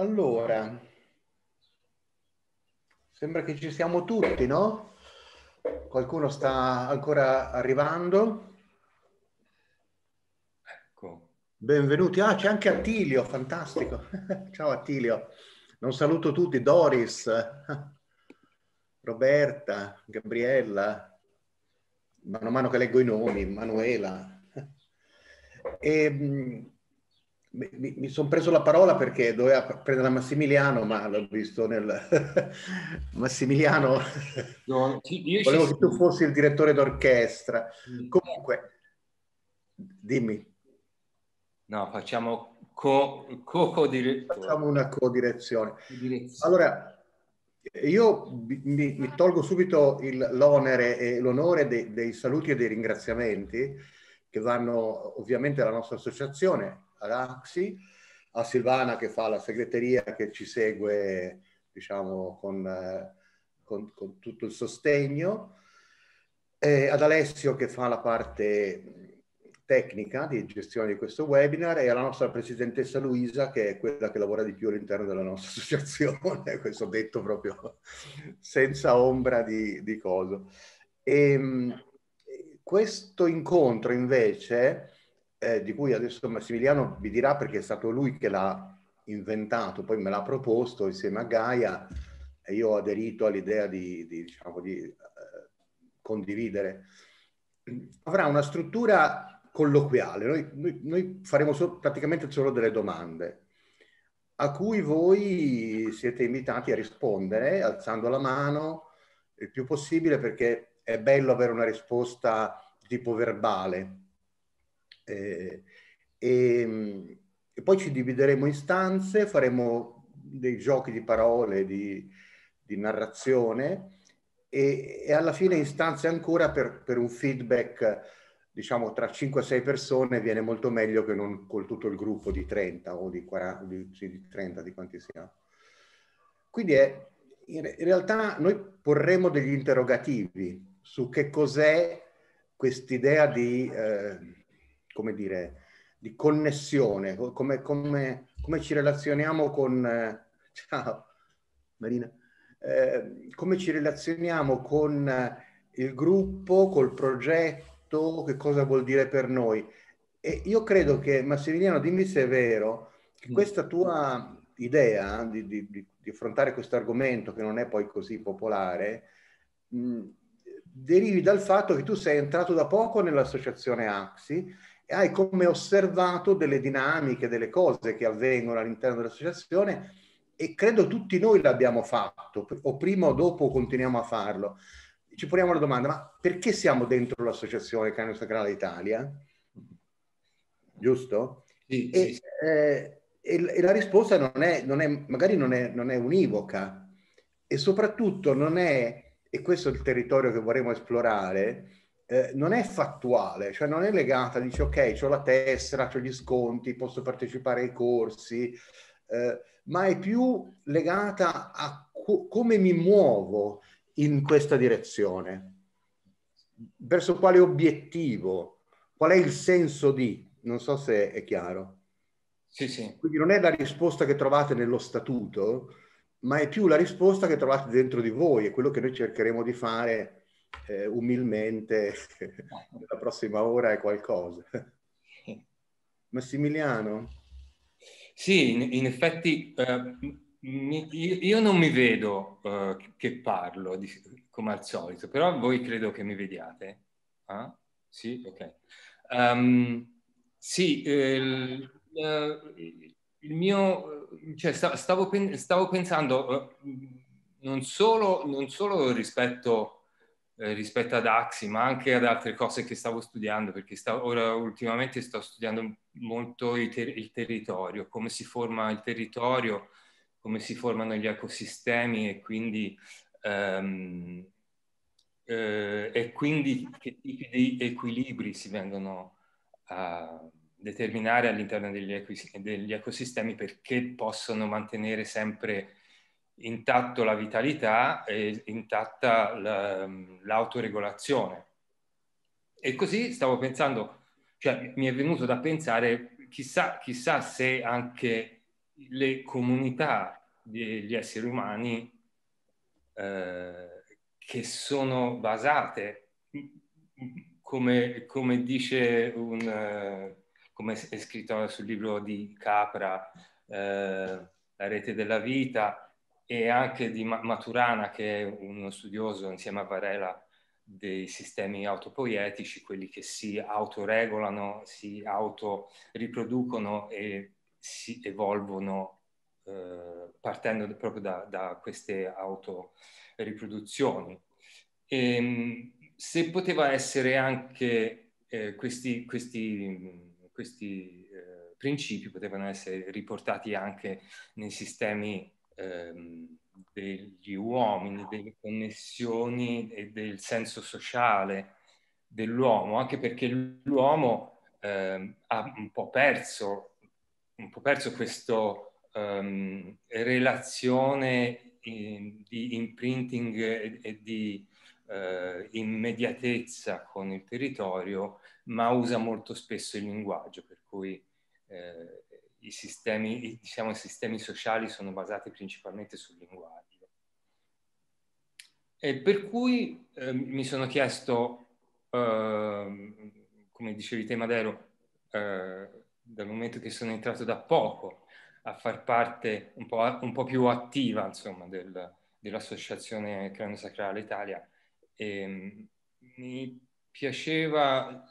Allora, sembra che ci siamo tutti, no? Qualcuno sta ancora arrivando? Ecco. Benvenuti. Ah, c'è anche Attilio, fantastico. Ciao Attilio. Non saluto tutti, Doris, Roberta, Gabriella, mano a mano che leggo i nomi, Manuela. E, mi, mi sono preso la parola perché doveva prendere Massimiliano, ma l'ho visto nel Massimiliano. No, io Volevo che tu fossi il direttore d'orchestra. Mm. Comunque, dimmi. No, facciamo co, co, direzione Facciamo una co-direzione. Allora, io mi, mi tolgo subito il, l'onere e l'onore dei, dei saluti e dei ringraziamenti che vanno ovviamente alla nostra associazione, ad Axi, a Silvana che fa la segreteria, che ci segue diciamo, con, eh, con, con tutto il sostegno, eh, ad Alessio che fa la parte tecnica di gestione di questo webinar e alla nostra presidentessa Luisa che è quella che lavora di più all'interno della nostra associazione, questo detto proprio senza ombra di, di coso. E, ehm, questo incontro invece eh, di cui adesso Massimiliano vi dirà perché è stato lui che l'ha inventato, poi me l'ha proposto insieme a Gaia e io ho aderito all'idea di, di, diciamo, di eh, condividere. Avrà una struttura colloquiale, noi, noi, noi faremo so, praticamente solo delle domande a cui voi siete invitati a rispondere alzando la mano il più possibile perché è bello avere una risposta tipo verbale, eh, e, mm, e, poi ci divideremo in stanze, faremo dei giochi di parole, di, di narrazione e, e, alla fine in stanze ancora per, per un feedback diciamo tra 5-6 persone viene molto meglio che non con tutto il gruppo di 30 o di, 40, di, di 30 di quanti siamo. Quindi è, in, in realtà noi porremo degli interrogativi su che cos'è quest'idea di eh, come dire, di connessione, come, come, come ci relazioniamo con... Eh, ciao Marina. Eh, come ci relazioniamo con eh, il gruppo, col progetto, che cosa vuol dire per noi. E io credo che, Massimiliano, dimmi se è vero, che mm. questa tua idea di, di, di affrontare questo argomento, che non è poi così popolare, mh, derivi dal fatto che tu sei entrato da poco nell'associazione AXI e hai come osservato delle dinamiche, delle cose che avvengono all'interno dell'associazione e credo tutti noi l'abbiamo fatto, o prima o dopo continuiamo a farlo. Ci poniamo la domanda, ma perché siamo dentro l'associazione Canio Sacrale Italia? Giusto? Sì, e, sì. Eh, e, e, la risposta non è, non è magari non è, non è univoca e soprattutto non è, e questo è il territorio che vorremmo esplorare, eh, non è fattuale, cioè non è legata, dice ok, ho la tessera, ho gli sconti, posso partecipare ai corsi, eh, ma è più legata a co- come mi muovo in questa direzione, verso quale obiettivo, qual è il senso di, non so se è chiaro. Sì, sì. Quindi non è la risposta che trovate nello statuto, ma è più la risposta che trovate dentro di voi, è quello che noi cercheremo di fare eh, umilmente la prossima ora è qualcosa. Massimiliano? Sì, in, in effetti eh, mi, io non mi vedo eh, che parlo di, come al solito, però voi credo che mi vediate. Ah? Sì, ok. Um, sì, il, il, mio, cioè stavo, stavo pensando eh, non solo, non solo rispetto eh, rispetto ad Axi, ma anche ad altre cose che stavo studiando, perché stavo, ora ultimamente sto studiando molto il, ter- il, territorio, come si forma il territorio, come si formano gli ecosistemi e quindi, um, eh, e quindi che tipi di equilibri si vengono a determinare all'interno degli, degli ecosistemi perché possono mantenere sempre intatto la vitalità e intatta l'autoregolazione. E così stavo pensando, cioè mi è venuto da pensare, chissà, chissà se anche le comunità degli esseri umani eh, che sono basate, come, come dice un, eh, come è scritto sul libro di Capra, eh, La rete della vita, e anche di Maturana, che è uno studioso insieme a Varela dei sistemi autopoietici, quelli che si autoregolano, si autoriproducono e si evolvono eh, partendo proprio da, da queste autoriproduzioni. E, ehm, se poteva essere anche eh, questi, questi, questi eh, principi potevano essere riportati anche nei sistemi ehm, degli uomini, delle connessioni e del senso sociale dell'uomo, anche perché l'uomo eh, ha un po' perso, un po' perso questa um, relazione in, di imprinting e, e di uh, immediatezza con il territorio, ma usa molto spesso il linguaggio, per cui eh, i sistemi, diciamo, i sistemi sociali sono basati principalmente sul linguaggio. E per cui eh, mi sono chiesto, eh, come dicevi te Madero, eh, dal momento che sono entrato da poco a far parte un po', un po più attiva insomma, del, dell'Associazione Cranio Sacrale Italia, ehm, mi piaceva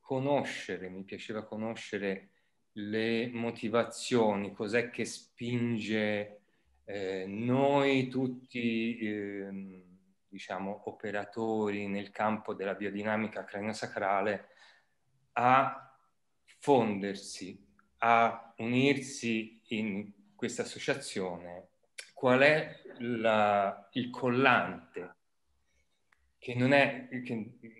conoscere, mi piaceva conoscere le motivazioni, cos'è che spinge eh, noi tutti, eh, diciamo, operatori nel campo della biodinamica craniosacrale a fondersi, a unirsi in questa associazione. Qual è la, il collante? Che non è, che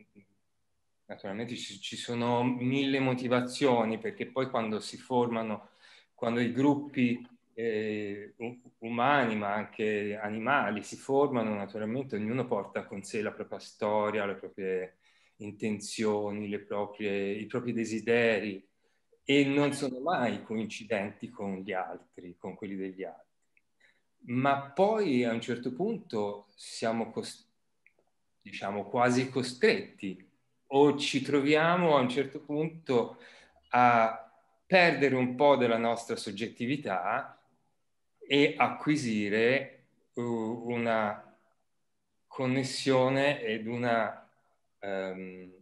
naturalmente ci, sono mille motivazioni perché poi quando si formano, quando i gruppi eh, umani ma anche animali si formano, naturalmente ognuno porta con sé la propria storia, le proprie intenzioni, le proprie, i propri desideri e non sono mai coincidenti con gli altri, con quelli degli altri. Ma poi a un certo punto siamo cost- diciamo quasi costretti o ci troviamo a un certo punto a perdere un po' della nostra soggettività e acquisire una connessione ed una um,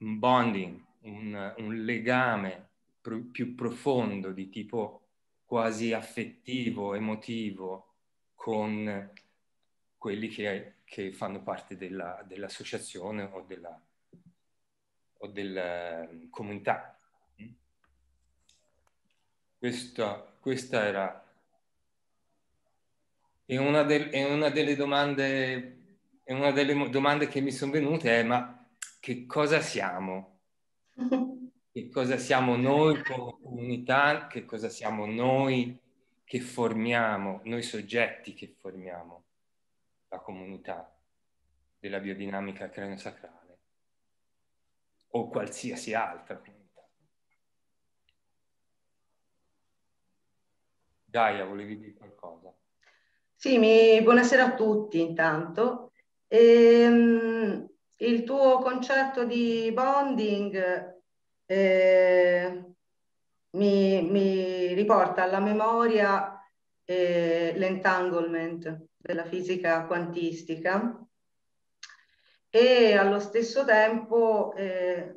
un bonding, un, un legame pr- più profondo di tipo quasi affettivo, emotivo con quelli che che fanno parte della, dell'associazione o della, o della ehm, comunità. Questa, questa era e una, del, è una delle domande è una delle domande che mi sono venute è ma che cosa siamo? Che cosa siamo noi come comunità? Che cosa siamo noi che formiamo, noi soggetti che formiamo? La comunità della biodinamica craniosacrale o qualsiasi altra comunità. Gaia, volevi dire qualcosa? Sì, mi... buonasera a tutti intanto. Ehm, il tuo concetto di bonding eh, mi, mi, riporta alla memoria eh, l'entanglement della fisica quantistica e allo stesso tempo eh,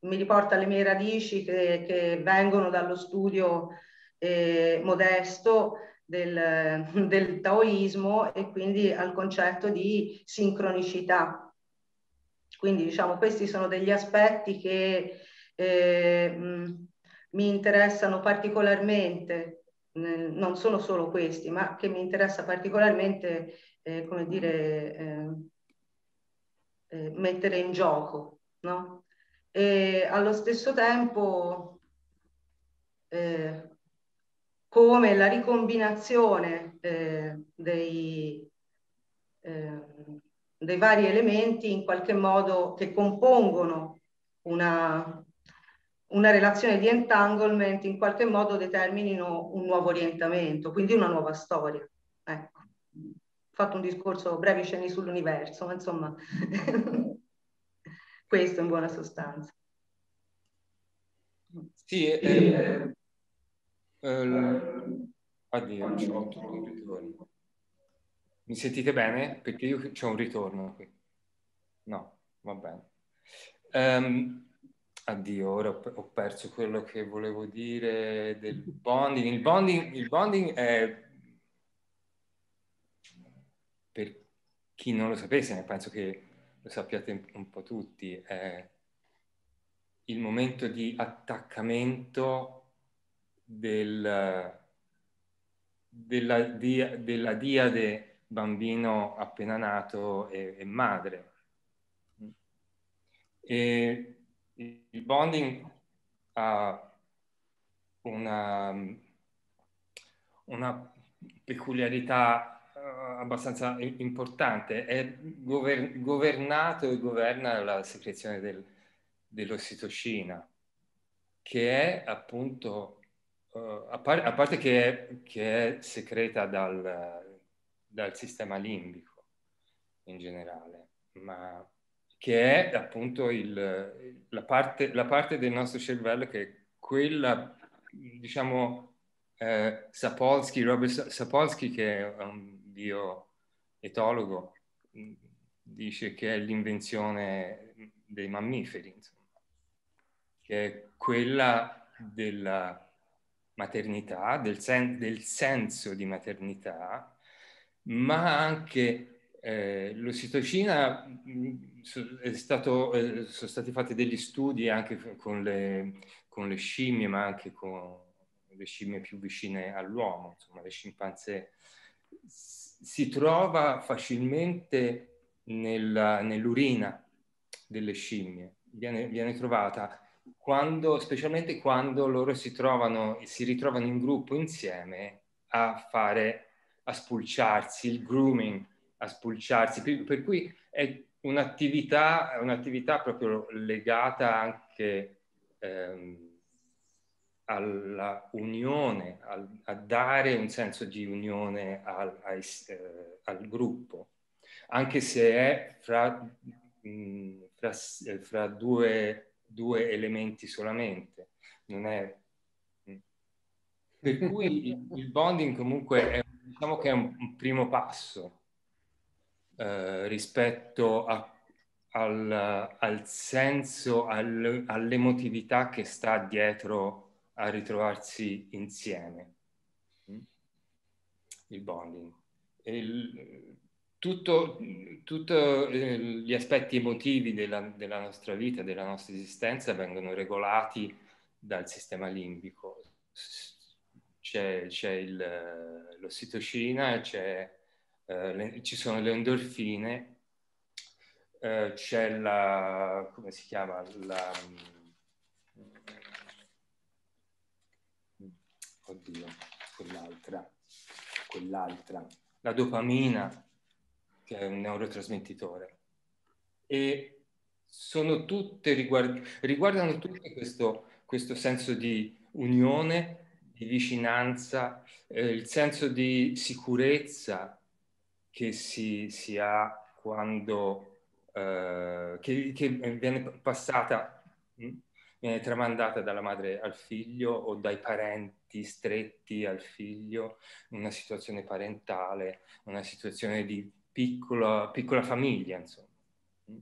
mi riporta alle mie radici che, che vengono dallo studio eh, modesto del, del taoismo e quindi al concetto di sincronicità. Quindi diciamo questi sono degli aspetti che eh, mi interessano particolarmente non sono solo questi, ma che mi interessa particolarmente, eh, come dire, eh, eh, mettere in gioco, no? E allo stesso tempo eh, come la ricombinazione dei, dei vari elementi in qualche modo che compongono una, una relazione di entanglement in qualche modo determinino un nuovo orientamento, quindi una nuova storia. Ecco. Ho fatto un discorso brevi cenni sull'universo, ma insomma, questo in buona sostanza. Sì, eh, eh, addio, c'ho tutto un ritorno. Mi sentite bene? Perché io ho un ritorno qui. No, va bene. Um, Addio, ora ho perso quello che volevo dire del bonding. Il bonding, il bonding è, per chi non lo sapesse, ne penso che lo sappiate un po' tutti, è il momento di attaccamento del, della, dia, della diade bambino appena nato e, e madre. E il bonding ha una, una peculiarità uh, abbastanza importante, è gover- governato e governa la secrezione del, dell'ossitocina, che è appunto, uh, a, par- a, parte che è, che è secreta dal, dal sistema limbico in generale, ma che è appunto il, la, parte, la, parte, del nostro cervello che è quella, diciamo, eh, Sapolsky, Robert Sapolsky, che è un bioetologo, dice che è l'invenzione dei mammiferi, insomma, che è quella della maternità, del, sen- del senso di maternità, ma anche eh, l'ossitocina mm, stato, eh, sono stati fatti degli studi anche con le, con le, scimmie, ma anche con le scimmie più vicine all'uomo, insomma le scimpanzé. Si trova facilmente nella, nell'urina delle scimmie, viene, viene trovata quando, specialmente quando loro si, trovano, si ritrovano in gruppo insieme a fare, a spulciarsi, il grooming, a spulciarsi, per cui è un'attività, un'attività proprio legata anche ehm, alla unione, al, a dare un senso di unione al, ai, eh, al gruppo, anche se è fra, mh, fra, eh, fra due, due, elementi solamente. Non è, per cui il, bonding comunque è, diciamo che è un primo passo eh, rispetto a, al, al, senso, al, all'emotività che sta dietro a ritrovarsi insieme. Mm? Il bonding. Il, tutto eh, gli aspetti emotivi della, della, nostra vita, della nostra esistenza vengono regolati dal sistema limbico. C'è, c'è l'ossitocina, c'è eh, le, ci sono le endorfine, eh, c'è la, come si chiama, la, mm, oddio, quell'altra, quell'altra, la dopamina, che è un neurotrasmettitore. E sono tutte, riguard- riguardano tutte questo, questo senso di unione, di vicinanza, eh, il senso di sicurezza, che si, si ha quando, eh, che, che, viene passata, hm, viene tramandata dalla madre al figlio o dai parenti stretti al figlio, una situazione parentale, una situazione di piccola, piccola famiglia, insomma. Hm.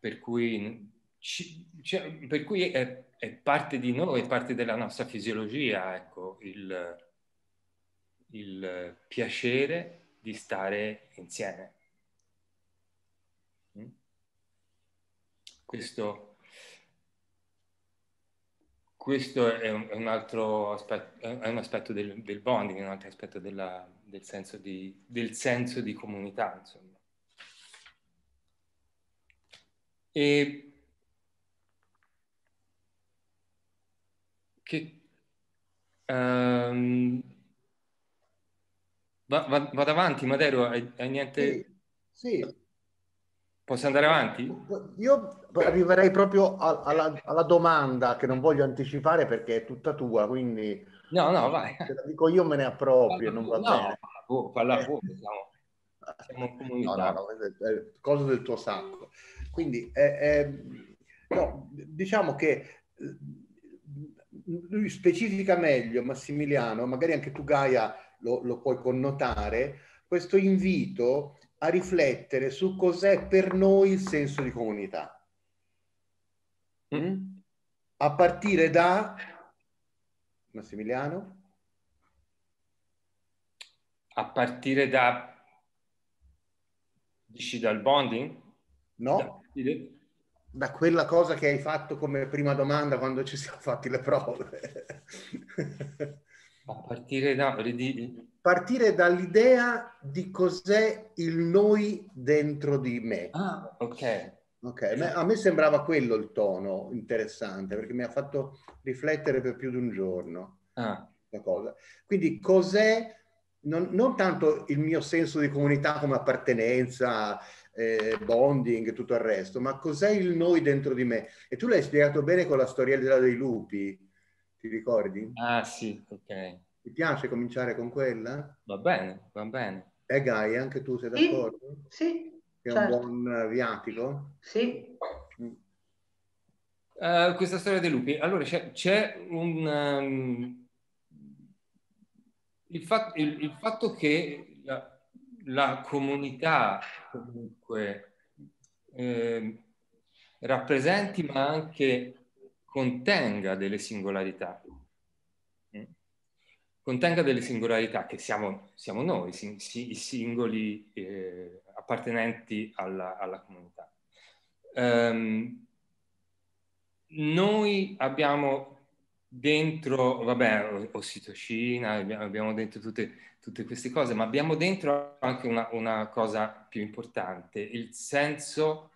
Per cui, ci, cioè, per cui è, è, parte di noi, è parte della nostra fisiologia, ecco, il, il piacere di stare insieme. Mm? Questo, questo è, un, è, un, altro aspetto, è un aspetto del, del bonding, un altro aspetto della, del, senso di, del senso di comunità, insomma. E che um, Va, va, vado avanti, Madero, hai, hai niente? Sì, sì. Posso andare avanti? Io arriverei proprio alla, alla, domanda che non voglio anticipare perché è tutta tua, quindi... No, no, vai. Se la dico io me ne approprio, non va no, bene. No, parla pure, siamo, siamo comunità. No, no, no, è cosa del tuo sacco. Quindi, eh, eh, no, diciamo che lui specifica meglio, Massimiliano, magari anche tu Gaia lo, lo puoi connotare, questo invito a riflettere su cos'è per noi il senso di comunità. Mm? A partire da Massimiliano? A partire da dici dal bonding? No. Da, da quella cosa che hai fatto come prima domanda quando ci siamo fatti le prove. A partire, da, partire dall'idea di cos'è il noi dentro di me. Ah, ok. Ok, a me sembrava quello il tono interessante perché mi ha fatto riflettere per più di un giorno. Ah. cosa. Quindi cos'è, non, non, tanto il mio senso di comunità come appartenenza, eh, bonding, tutto il resto, ma cos'è il noi dentro di me? E tu l'hai spiegato bene con la storiella dei lupi, ti ricordi? Ah sì, ok. Ti piace cominciare con quella? Va bene, va bene. E eh, Gai, anche tu sei d'accordo? Sì. Che è certo. un buon viatico? Sì. Uh, questa storia dei lupi. Allora c'è, c'è un... Um, il, fat, il, il, fatto che la, la comunità comunque eh, rappresenti ma anche contenga delle singolarità. Mm? Contenga delle singolarità che siamo, siamo noi, i singoli eh, appartenenti alla, alla comunità. Um, noi abbiamo dentro, vabbè, ossitocina, abbiamo dentro tutte, tutte queste cose, ma abbiamo dentro anche una, una cosa più importante, il senso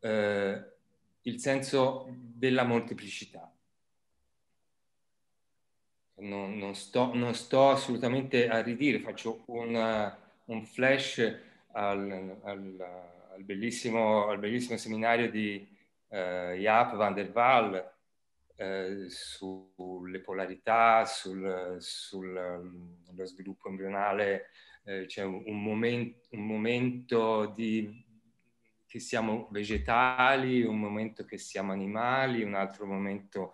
eh, il senso della molteplicità. Non, non, sto, non sto, assolutamente a ridire, faccio un, un flash al, al, al, bellissimo, al, bellissimo, seminario di uh, Jaap van der Waal uh, sulle polarità, sul, sullo um, sviluppo embrionale. Uh, c'è un, un, moment, un momento di che siamo vegetali, un momento che siamo animali, un altro momento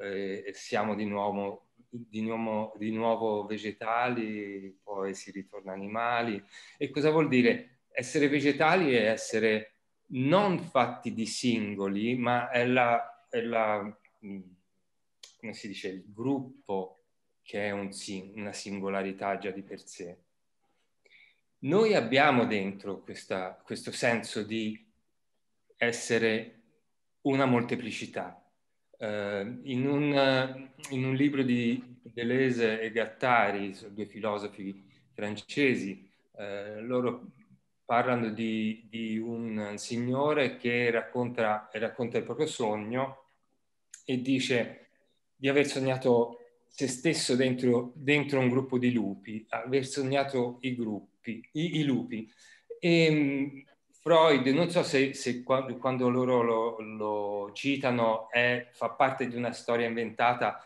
eh, siamo di nuovo, di, nuovo, di nuovo vegetali, poi si ritorna animali. E cosa vuol dire? Essere vegetali è essere non fatti di singoli, ma è la, è la mm, come si dice, il gruppo che è un, una singolarità già di per sé. Noi abbiamo dentro questa, questo senso di essere una molteplicità. Uh, in, un, in, un, libro di Deleuze e Gattari, due filosofi francesi, uh, loro parlano di, di, un signore che racconta, racconta il proprio sogno e dice di aver sognato se stesso dentro, dentro un gruppo di lupi, aver sognato i gruppi lupi, i, i lupi. E, ehm, Freud, non so se, se quando, quando, loro lo, lo citano, è, fa parte di una storia inventata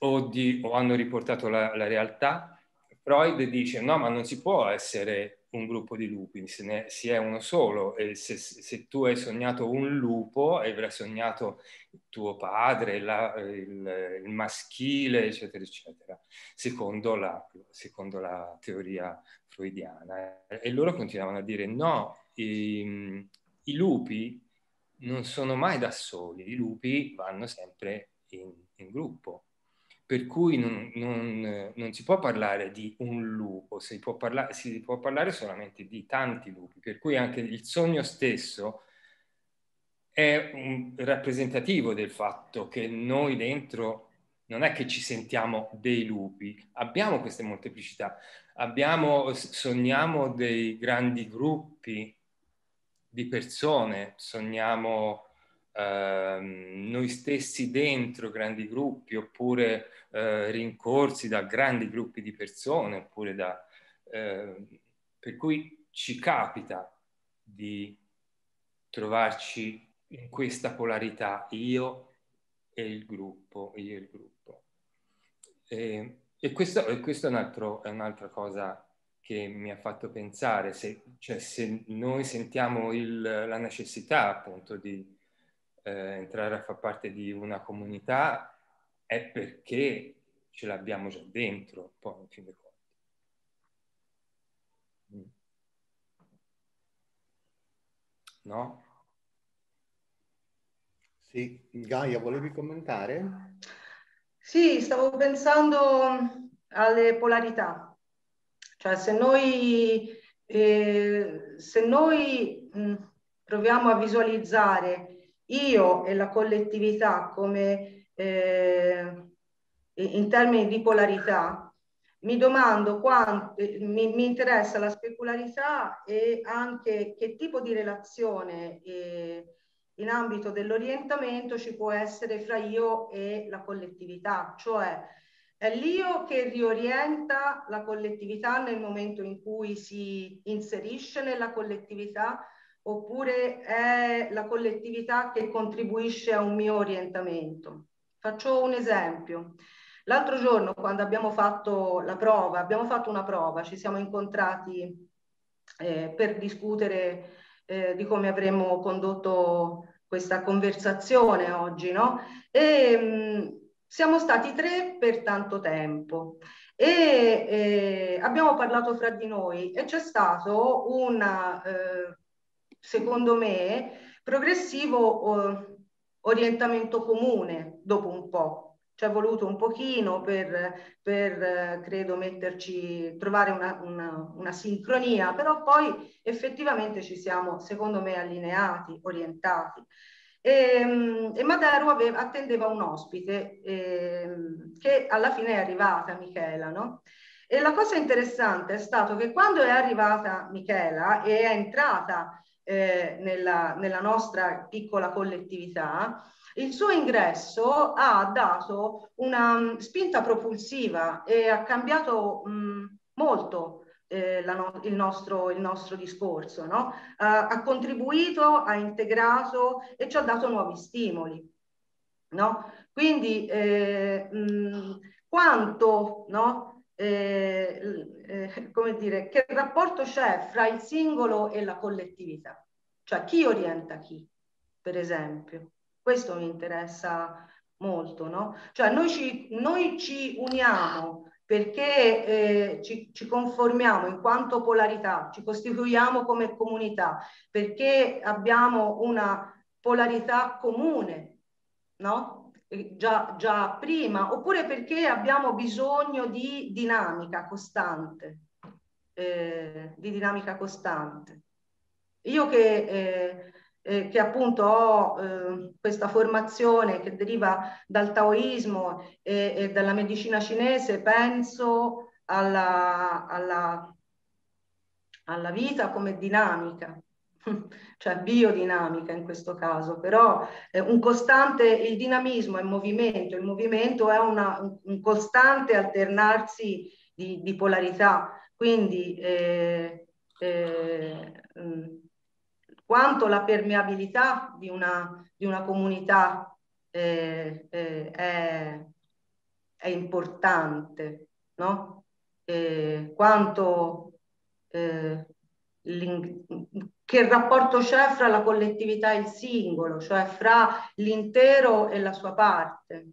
o, di, o hanno riportato la, la, realtà. Freud dice no, ma non si può essere un gruppo di lupi, se ne, si è uno solo. E se, se tu hai sognato un lupo, avrai sognato tuo padre, la, il, il, maschile, eccetera, eccetera, secondo la, secondo la teoria freudiana. E loro continuavano a dire no, i, i lupi non sono mai da soli, i lupi vanno sempre in, in gruppo. Per cui non, non, non, si può parlare di un lupo, si può, parlare, si può parlare solamente di tanti lupi, per cui anche il sogno stesso è un rappresentativo del fatto che noi dentro non è che ci sentiamo dei lupi, abbiamo queste molteplicità, abbiamo, sogniamo dei grandi gruppi di persone, sogniamo eh, noi stessi dentro grandi gruppi oppure eh, rincorsi da grandi gruppi di persone oppure da... Eh, per cui ci capita di trovarci in questa polarità, io e il gruppo, io e il gruppo. E, e questo, e questo è, un altro, è, un'altra cosa che mi ha fatto pensare, se, cioè, se noi sentiamo il, la necessità appunto di eh, entrare a far parte di una comunità, è perché ce l'abbiamo già dentro, poi in fin dei conti. Mm. No? Sì, Gaia, volevi commentare? Sì, stavo pensando alle polarità. Cioè, se noi, eh, se noi mh, proviamo a visualizzare io e la collettività come eh, in termini di polarità, mi domando quanto, mi, mi, interessa la specularità e anche che tipo di relazione eh, in ambito dell'orientamento ci può essere fra io e la collettività, cioè è l'io che riorienta la collettività nel momento in cui si inserisce nella collettività oppure è la collettività che contribuisce a un mio orientamento. Faccio un esempio. L'altro giorno, quando abbiamo fatto la prova, abbiamo fatto una prova, ci siamo incontrati eh, per discutere eh, di come avremmo condotto questa conversazione oggi, no? E mh, mm, siamo stati tre per tanto tempo e eh, abbiamo parlato fra di noi e c'è stato un, eh, secondo me, progressivo eh, orientamento comune dopo un po' ci è voluto un pochino per, per credo, metterci, trovare una, una, una, sincronia, però poi effettivamente ci siamo, secondo me, allineati, orientati. E, ehm, e Madero aveva, attendeva un ospite eh, che alla fine è arrivata, Michela, no? E la cosa interessante è stato che quando è arrivata Michela e è entrata eh, nella, nella nostra piccola collettività, il suo ingresso ha dato una mm, spinta propulsiva e ha cambiato mh, mm, molto eh, no, il, nostro, il, nostro, discorso, no? ha, ha contribuito, ha integrato e ci ha dato nuovi stimoli. No? Quindi eh, mh, quanto, no? Eh, eh, come dire, che rapporto c'è fra il singolo e la collettività? Cioè chi orienta chi, per esempio? Questo mi interessa molto, no? Cioè noi ci, noi ci uniamo perché eh, ci, ci, conformiamo in quanto polarità, ci costituiamo come comunità, perché abbiamo una polarità comune, no? Già, già prima, oppure perché abbiamo bisogno di dinamica costante, eh, di dinamica costante. Io che eh, eh, che appunto ho eh, questa formazione che deriva dal taoismo e, e dalla medicina cinese, penso alla, alla, alla vita come dinamica, cioè biodinamica in questo caso, però eh, un costante, il dinamismo è movimento, il movimento è una, un, costante alternarsi di, di polarità, quindi eh, eh, mh, quanto la permeabilità di una, di una comunità eh, eh, è, è, importante, no? Eh, quanto che rapporto c'è fra la collettività e il singolo, cioè fra l'intero e la sua parte.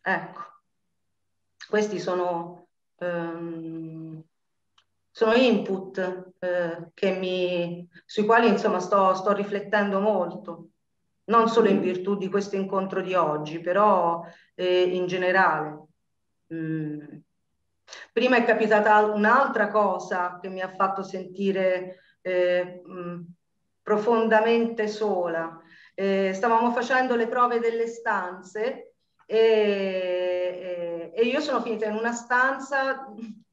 Ecco, questi sono um, sono input eh, mi, sui quali insomma sto, sto, riflettendo molto, non solo in virtù di questo incontro di oggi, però eh, in generale. Mm. Prima è capitata un'altra cosa che mi ha fatto sentire eh, mh, mm, profondamente sola. Eh, stavamo facendo le prove delle stanze e, e, e io sono finita in una stanza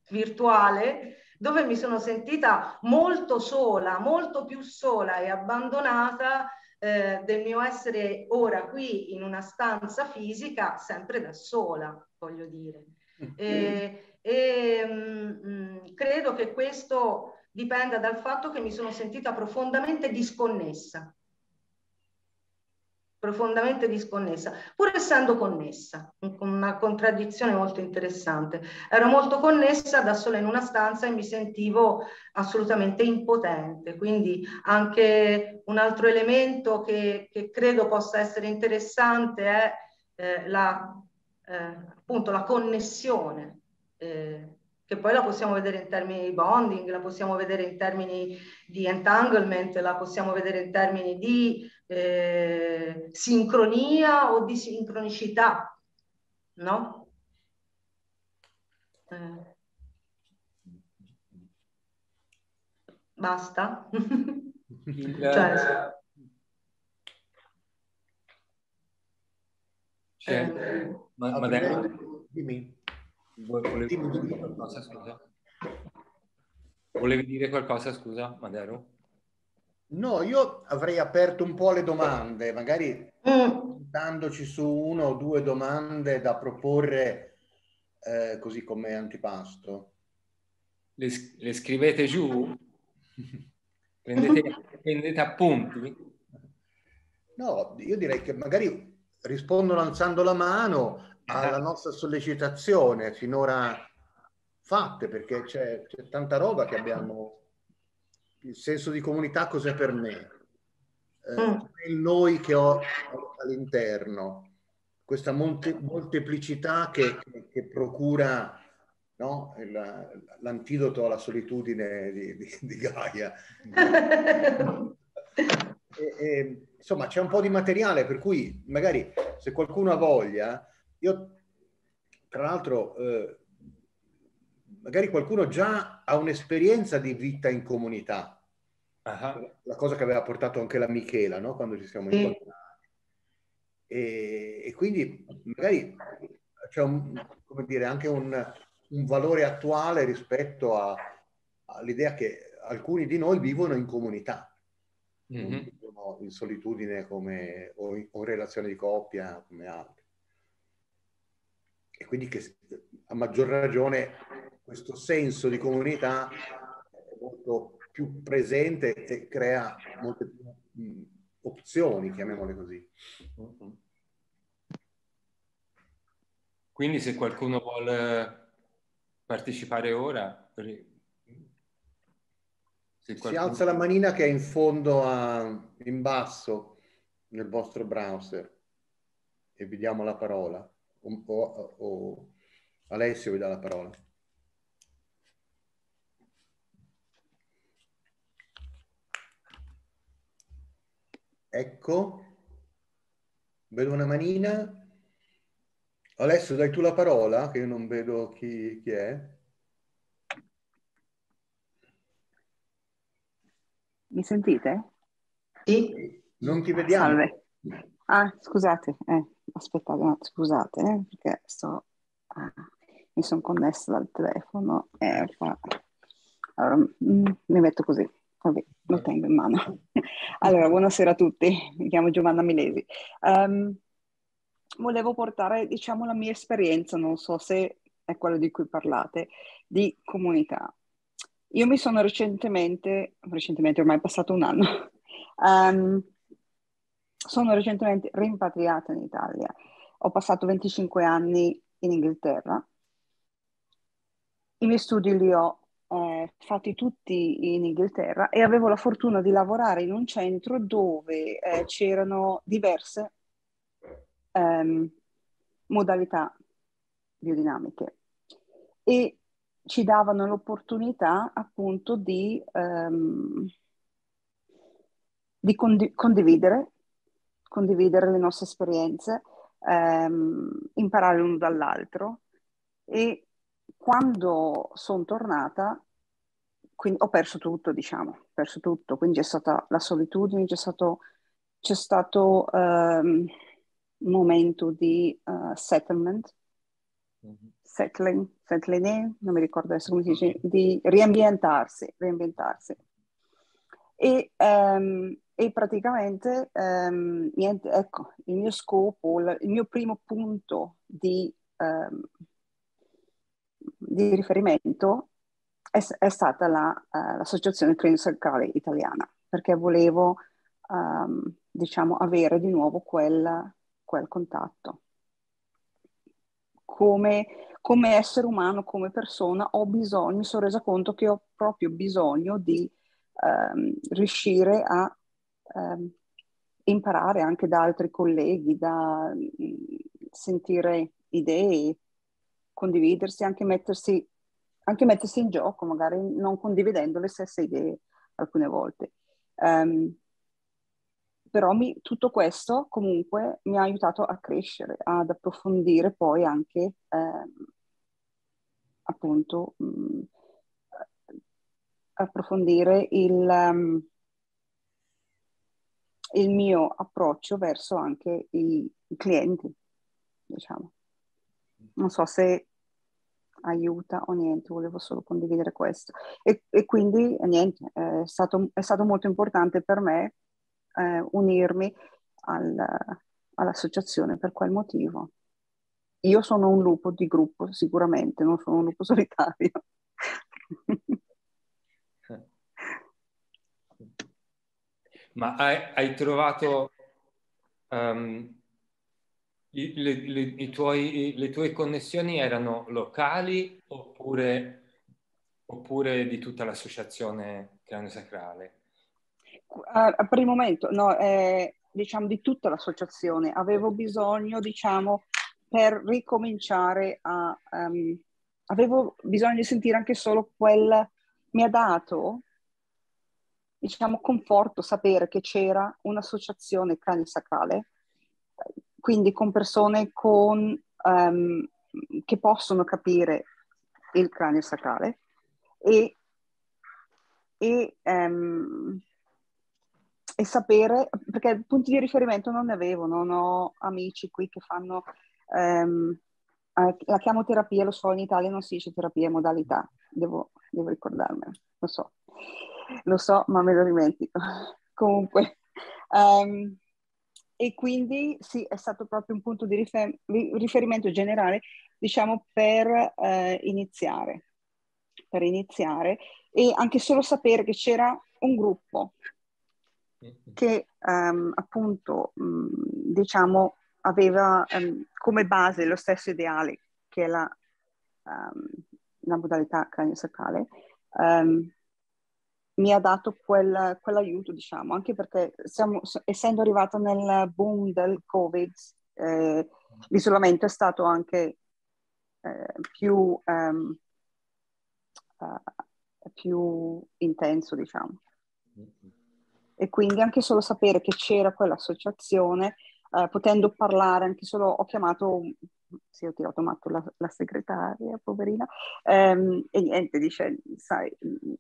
virtuale dove mi sono sentita molto sola, molto più sola e abbandonata eh, del mio essere ora qui in una stanza fisica, sempre da sola, voglio dire. Mm-hmm. E, e mh, mm, credo che questo dipenda dal fatto che mi sono sentita profondamente disconnessa profondamente disconnessa, pur essendo connessa, una contraddizione molto interessante. Ero molto connessa da sola in una stanza e mi sentivo assolutamente impotente, quindi anche un altro elemento che, che credo possa essere interessante è eh, la, eh, appunto la connessione. Eh, che poi la possiamo vedere in termini di bonding, la possiamo vedere in termini di entanglement, la possiamo vedere in termini di eh, sincronia o di sincronicità, no? Eh. Basta? Cioè, cioè, eh, ma, ma dimmi. Volevi dire qualcosa, scusa? Volevi dire qualcosa, scusa, Madero? No, io avrei aperto un po' le domande, magari dandoci su una o due domande da proporre eh, così come antipasto. Le, le scrivete giù? prendete, prendete appunti? No, io direi che magari rispondono alzando la mano alla nostra sollecitazione finora fatte, perché c'è, c'è tanta roba che abbiamo. Il senso di comunità cos'è per me? Eh, mm. il noi che ho all'interno, questa molti, molteplicità che, che, che procura no? Il, l'antidoto alla solitudine di, di, di Gaia. e, e, insomma, c'è un po' di materiale per cui magari se qualcuno ha voglia io, tra l'altro, eh, magari qualcuno già ha un'esperienza di vita in comunità, uh-huh. la cosa che aveva portato anche la Michela, no? quando ci siamo incontrati. E, e quindi magari c'è un, come dire, anche un, un valore attuale rispetto a, all'idea che alcuni di noi vivono in comunità, mm-hmm. in solitudine come, o, in, o in relazione di coppia come altri e quindi che a maggior ragione questo senso di comunità è molto più presente e crea molte più opzioni, chiamiamole così. Quindi se qualcuno vuole partecipare ora, qualcuno... si alza la manina che è in fondo a, in basso nel vostro browser e vi diamo la parola o, o, o Alessio vi dà la parola. Ecco, vedo una manina. Alessio, dai tu la parola, che io non vedo chi, chi è. Mi sentite? Sì. Non ti vediamo. Salve. Ah, scusate, eh, aspettate, no, scusate, eh, perché sto, ah, mi sono connessa dal telefono e fa... Allora, mm, mi metto così, vabbè, lo tengo in mano. allora, buonasera a tutti, mi chiamo Giovanna Milesi. Um, volevo portare, diciamo, la mia esperienza, non so se è quello di cui parlate, di comunità. Io mi sono recentemente, recentemente ormai è passato un anno, um, sono recentemente rimpatriata in Italia. Ho passato 25 anni in Inghilterra. I miei studi li ho eh, fatti tutti in Inghilterra e avevo la fortuna di lavorare in un centro dove eh, c'erano diverse ehm, modalità biodinamiche e ci davano l'opportunità appunto di, ehm, di condi- condividere condividere le nostre esperienze, ehm, imparare l'uno dall'altro e quando sono tornata quindi ho perso tutto, diciamo, ho perso tutto, quindi c'è stata la solitudine, c'è stato, c'è stato um, un momento di uh, settlement, mm-hmm. settling, settling in, non mi ricordo adesso come si dice, di riambientarsi, riambientarsi. E um, e praticamente ehm, niente, ecco, il mio scopo, il mio primo punto di, ehm, di riferimento è, è stata la, uh, l'associazione clinicale italiana, perché volevo, um, diciamo, avere di nuovo quel, quel contatto. Come, come, essere umano, come persona, ho bisogno, mi sono resa conto che ho proprio bisogno di um, riuscire a um, imparare anche da altri colleghi, da mm, sentire idee, condividersi, anche mettersi, anche mettersi in gioco, magari non condividendo le stesse idee alcune volte. Um, però mi, tutto questo comunque mi ha aiutato a crescere, ad approfondire poi anche ehm, appunto mh, mm, approfondire il, um, il mio approccio verso anche i, clienti, diciamo. Non so se aiuta o niente, volevo solo condividere questo. E, e quindi niente, è stato, è stato, molto importante per me eh, unirmi al, all'associazione per quel motivo. Io sono un lupo di gruppo, sicuramente, non sono un lupo solitario. Ma hai, hai trovato um, le, le, i tuoi, le, tue connessioni erano locali oppure, oppure di tutta l'associazione cranio sacrale? Uh, per il momento, no, eh, diciamo di tutta l'associazione. Avevo bisogno, diciamo, per ricominciare a... Um, avevo bisogno di sentire anche solo quel... Mi ha dato diciamo, conforto sapere che c'era un'associazione cranio sacrale, quindi con persone con, um, che possono capire il cranio sacrale e, e, um, e, sapere, perché punti di riferimento non ne avevo, non ho amici qui che fanno... Um, la chiamo terapia, lo so, in Italia non si dice terapia, è modalità, devo, devo ricordarmelo, lo so lo so, ma me lo dimentico. Comunque, um, e quindi sì, è stato proprio un punto di rifer- riferimento generale, diciamo, per eh, iniziare, per iniziare e anche solo sapere che c'era un gruppo che um, appunto, um, diciamo, aveva um, come base lo stesso ideale che è la, la modalità craniosacrale, um, mi ha dato quel, quell'aiuto, diciamo, anche perché siamo, essendo arrivato nel boom del Covid, eh, l'isolamento è stato anche eh, più, um, uh, più intenso, diciamo. E quindi anche solo sapere che c'era quell'associazione, uh, potendo parlare, anche solo ho chiamato sì, ho tirato matto la, la segretaria, poverina, ehm, e niente, dice, sai,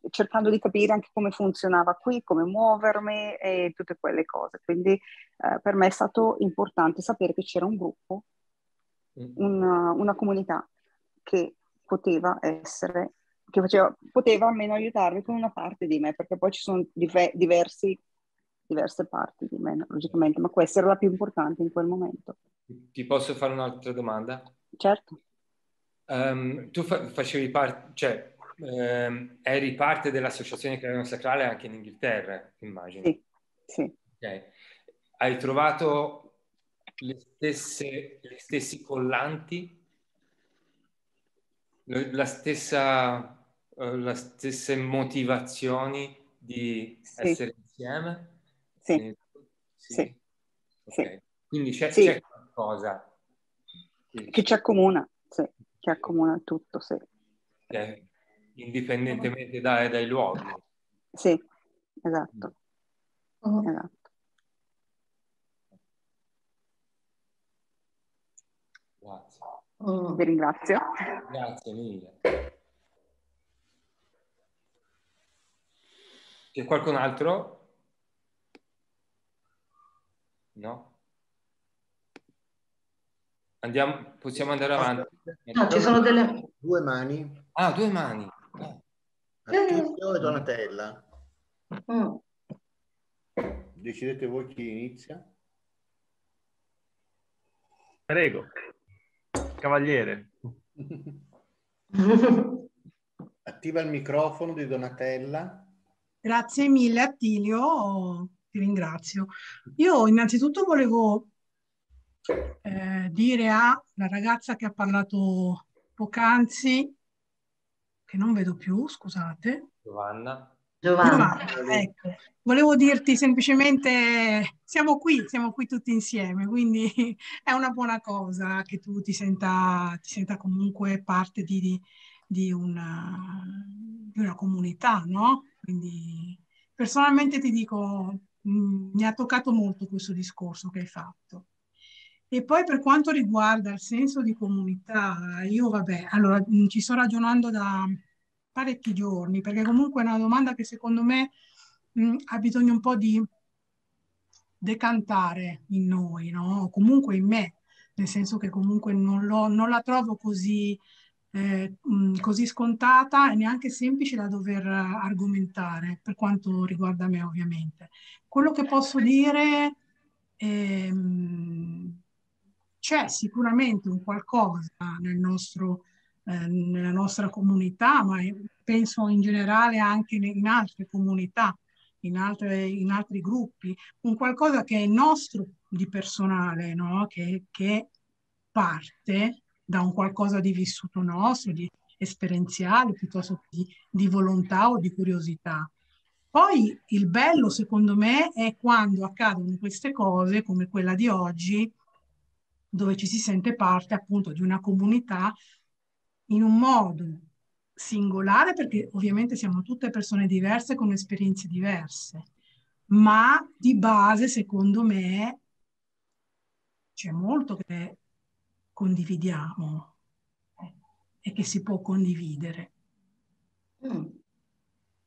cercando di capire anche come funzionava qui, come muovermi e tutte quelle cose. Quindi eh, per me è stato importante sapere che c'era un gruppo, mm. una, una comunità che poteva essere, che faceva, poteva almeno aiutarmi con una parte di me, perché poi ci sono dive, diversi, diverse parti di me, logicamente, ma questa era la più importante in quel momento. Ti posso fare un'altra domanda? Certo. Um, tu fa- facevi parte, cioè um, eri parte dell'associazione Cranio Sacrale anche in Inghilterra, immagino. Sì, sì. Okay. Hai trovato le stesse, le stessi collanti? La stessa, uh, le stesse motivazioni di sì. essere insieme? Sì. Sì. sì. Okay. Quindi c'è, c'è cosa. Che ci accomuna, sì, che accomuna tutto, sì. Eh, indipendentemente dai, dai luoghi. Sì, esatto. Uh-huh. esatto. Grazie. Uh, vi ringrazio. Grazie mille. C'è qualcun altro? No? Andiamo, possiamo andare avanti. No, ci sono delle... Due mani. Ah, due mani. Ah. Arturo e Donatella. Mm. Decidete voi chi inizia? Prego. Cavaliere. Attiva il microfono di Donatella. Grazie mille Attilio, ti ringrazio. Io innanzitutto volevo eh, dire alla ragazza che ha parlato poc'anzi, che non vedo più, scusate. Giovanna. Giovanna, ecco. Volevo dirti semplicemente siamo qui, siamo qui tutti insieme, quindi è una buona cosa che tu ti senta, ti senta comunque parte di, di, di, una, di una comunità, no? Quindi personalmente ti dico, mh, mm, mi ha toccato molto questo discorso che hai fatto. E poi per quanto riguarda il senso di comunità, io vabbè, allora mh, ci sto ragionando da parecchi giorni, perché comunque è una domanda che secondo me mh, ha bisogno un po' di decantare in noi, no? O comunque in me, nel senso che comunque non, non la trovo così eh, così scontata e neanche semplice da dover argomentare, per quanto riguarda me ovviamente. Quello che posso dire ehm, c'è sicuramente un qualcosa nel nostro, eh, nella nostra comunità, ma penso in generale anche in altre comunità, in, altre, in altri gruppi, un qualcosa che è nostro di personale, no? che, che parte da un qualcosa di vissuto nostro, di esperienziale, piuttosto che di, di volontà o di curiosità. Poi il bello, secondo me, è quando accadono queste cose, come quella di oggi, dove ci si sente parte appunto di una comunità in un modo singolare, perché ovviamente siamo tutte persone diverse con esperienze diverse, ma di base, secondo me, c'è molto che condividiamo eh, e che si può condividere. Mm.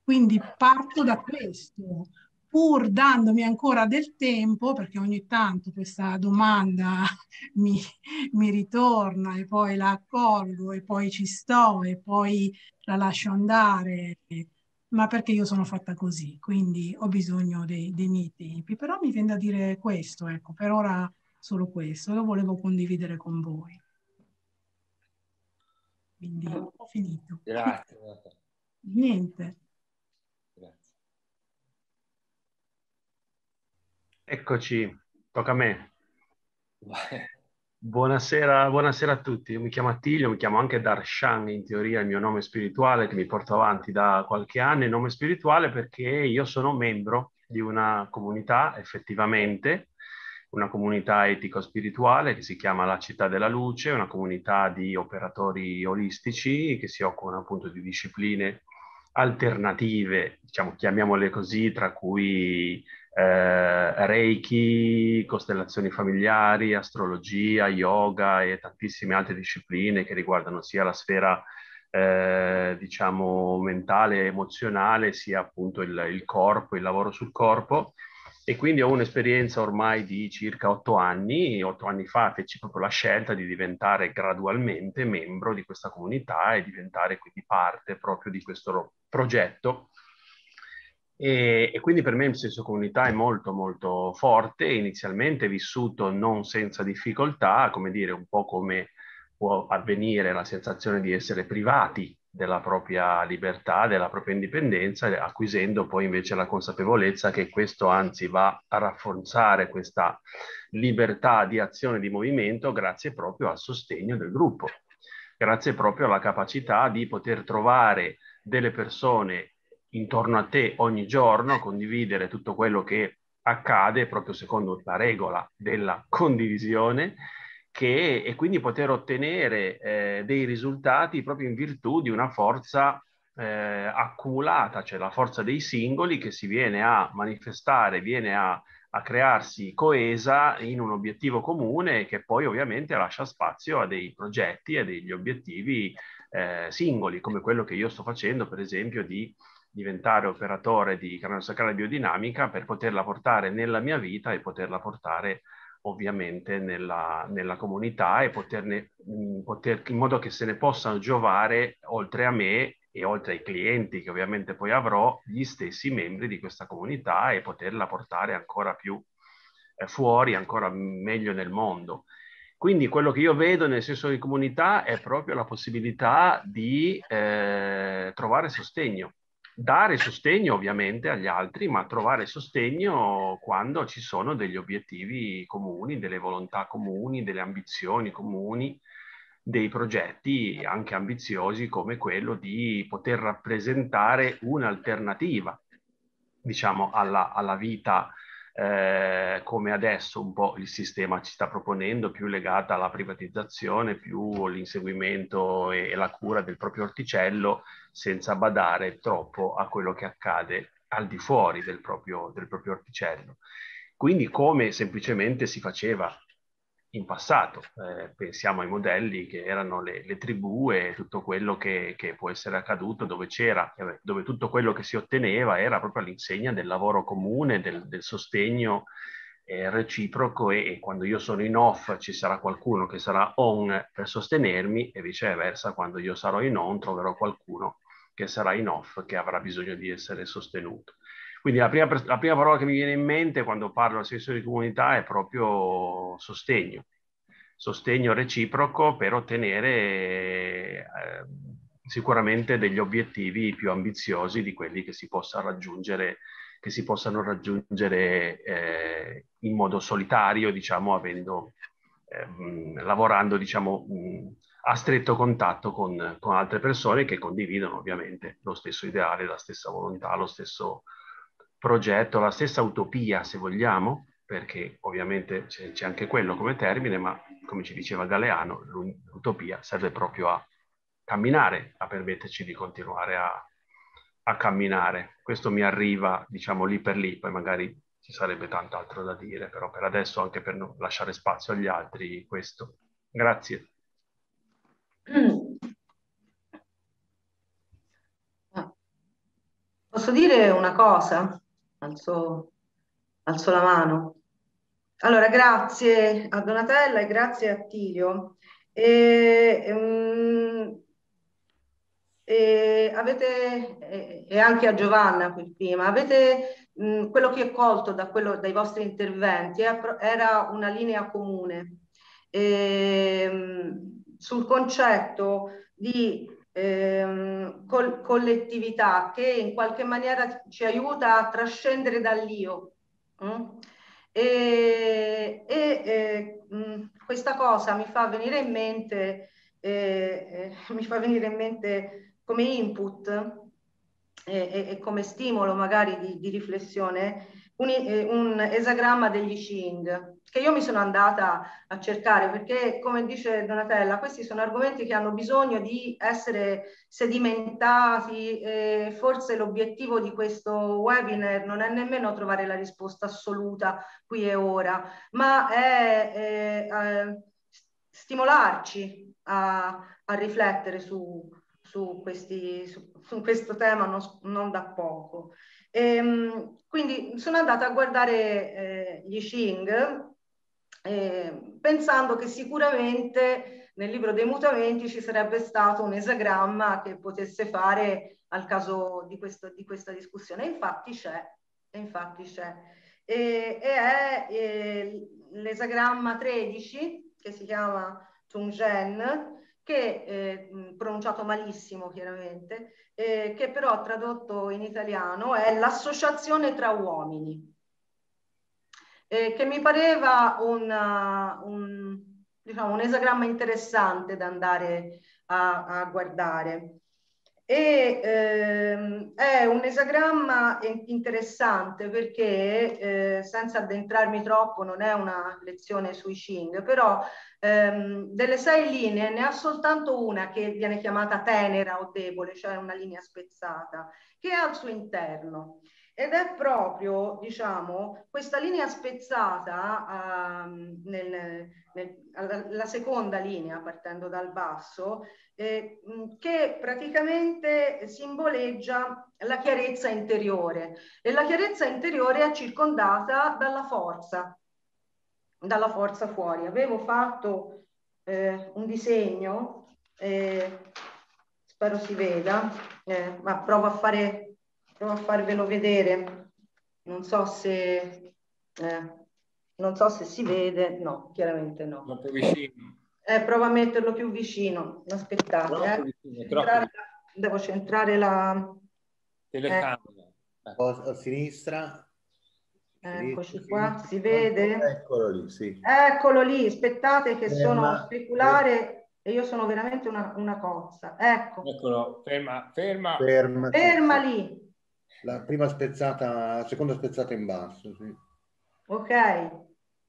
Quindi parto da questo, pur dandomi ancora del tempo, perché ogni tanto questa domanda mi, mi, ritorna e poi la accolgo e poi ci sto e poi la lascio andare, ma perché io sono fatta così, quindi ho bisogno dei, dei miei tempi. Però mi viene da dire questo, ecco, per ora solo questo, lo volevo condividere con voi. Quindi ho finito. Grazie. Niente. Grazie. Eccoci, tocca a me. Buonasera, buonasera, a tutti, io mi chiamo Attilio, mi chiamo anche Darshan, in teoria il mio nome spirituale che mi porto avanti da qualche anno, il nome spirituale perché io sono membro di una comunità effettivamente una comunità etico-spirituale che si chiama La Città della Luce, una comunità di operatori olistici che si occupano appunto di discipline alternative, diciamo, chiamiamole così, tra cui eh, Reiki, costellazioni familiari, astrologia, yoga e tantissime altre discipline che riguardano sia la sfera eh, diciamo mentale, emozionale, sia appunto il, il corpo, il lavoro sul corpo e quindi ho un'esperienza ormai di circa otto anni. Otto anni fa feci proprio la scelta di diventare gradualmente membro di questa comunità e diventare quindi parte proprio di questo progetto. E, e quindi per me il senso comunità è molto molto forte, inizialmente vissuto non senza difficoltà, come dire, un po' come può avvenire la sensazione di essere privati della propria libertà, della propria indipendenza, acquisendo poi invece la consapevolezza che questo anzi va a rafforzare questa libertà di azione e di movimento grazie proprio al sostegno del gruppo, grazie proprio alla capacità di poter trovare delle persone intorno a te ogni giorno, condividere tutto quello che accade proprio secondo la regola della condivisione che, e quindi poter ottenere eh, dei risultati proprio in virtù di una forza eh, accumulata, cioè la forza dei singoli che si viene a manifestare, viene a, a crearsi coesa in un obiettivo comune che poi ovviamente lascia spazio a dei progetti e degli obiettivi eh, singoli, come quello che io sto facendo, per esempio, di diventare operatore di canale sacrale biodinamica per poterla portare nella mia vita e poterla portare ovviamente nella, nella comunità e poterne, mh, poter, in modo che se ne possano giovare oltre a me e oltre ai clienti che ovviamente poi avrò, gli stessi membri di questa comunità e poterla portare ancora più eh, fuori, ancora meglio nel mondo. Quindi quello che io vedo nel senso di comunità è proprio la possibilità di eh, trovare sostegno, dare sostegno ovviamente agli altri, ma trovare sostegno quando ci sono degli obiettivi comuni, delle volontà comuni, delle ambizioni comuni, dei progetti anche ambiziosi come quello di poter rappresentare un'alternativa, diciamo, alla, alla vita eh, come adesso un po' il sistema ci sta proponendo, più legata alla privatizzazione, più l'inseguimento e, e la cura del proprio orticello, senza badare troppo a quello che accade al di fuori del proprio, del proprio orticello. Quindi come semplicemente si faceva in passato. Eh, pensiamo ai modelli che erano le, le tribù e tutto quello che, che, può essere accaduto dove c'era, eh, dove tutto quello che si otteneva era proprio all'insegna del lavoro comune, del, del sostegno eh, reciproco e, e, quando io sono in off ci sarà qualcuno che sarà on per sostenermi e viceversa quando io sarò in on troverò qualcuno che sarà in off che avrà bisogno di essere sostenuto. Quindi la prima, la prima, parola che mi viene in mente quando parlo del senso di comunità è proprio sostegno, sostegno reciproco per ottenere eh, sicuramente degli obiettivi più ambiziosi di quelli che si, possa raggiungere, che si possano raggiungere eh, in modo solitario, diciamo, avendo, eh, lavorando, diciamo, mh, a stretto contatto con, con altre persone che condividono ovviamente lo stesso ideale, la stessa volontà, lo stesso progetto, la stessa utopia se vogliamo, perché ovviamente c'è, c'è anche quello come termine, ma come ci diceva Galeano, l'utopia serve proprio a camminare, a permetterci di continuare a, a camminare. Questo mi arriva, diciamo, lì per lì, poi magari ci sarebbe tanto altro da dire, però per adesso, anche per non lasciare spazio agli altri, questo. Grazie. Posso dire una cosa? Alzo, alzo la mano. Allora, grazie a Donatella e grazie a Tirio. E, um, e, avete, e, anche a Giovanna quel prima, avete quello che ho colto da quello, dai vostri interventi era una linea comune e, mh, sul concetto di ehm, col- collettività che in qualche maniera ci aiuta a trascendere dall'io. Mm? E, e eh, questa cosa mi fa venire in mente, eh, eh, mi fa venire in mente come input e, e come stimolo magari di, di riflessione un, eh, un esagramma degli Xing che io mi sono andata a cercare perché, come dice Donatella, questi sono argomenti che hanno bisogno di essere sedimentati e forse l'obiettivo di questo webinar non è nemmeno trovare la risposta assoluta qui e ora, ma è, è, è stimolarci a, a, riflettere su, su, questi, su, su questo tema non, non da poco. E, ehm, quindi sono andata a guardare eh, gli Xing eh, pensando che sicuramente nel libro dei mutamenti ci sarebbe stato un esagramma che potesse fare al caso di, questo, di questa discussione. Infatti c'è, infatti c'è. E, e è eh, l'esagramma 13 che si chiama Tungzhen, che eh, pronunciato malissimo chiaramente, eh, che però tradotto in italiano è l'associazione tra uomini eh, che mi pareva una, un, diciamo, un esagramma interessante da andare a, a guardare. E, ehm, è un esagramma interessante perché, eh, senza addentrarmi troppo, non è una lezione sui Xing, però ehm, delle sei linee ne ha soltanto una che viene chiamata tenera o debole, cioè una linea spezzata, che è al suo interno. Ed è proprio, diciamo, questa linea spezzata, uh, nel, nel, la seconda linea, partendo dal basso, eh, che praticamente simboleggia la chiarezza interiore. E la chiarezza interiore è circondata dalla forza, dalla forza fuori. Avevo fatto eh, un disegno, eh, spero si veda, eh, ma provo a fare provo a farvelo vedere. Non so se... Eh, non so se si vede, no, chiaramente no. Troppo vicino. Eh, prova a metterlo più vicino, aspettate. Eh. Vicino, centrare, devo centrare la... Telecamera. Eh. A sinistra. Eccoci qua, si vede? Eccolo lì, sì. Eccolo lì, aspettate che ferma, sono speculare e io sono veramente una, una cozza. Ecco. Eccolo, ferma, ferma. Ferma, ferma lì. La prima spezzata, la seconda spezzata in basso, sì. Ok.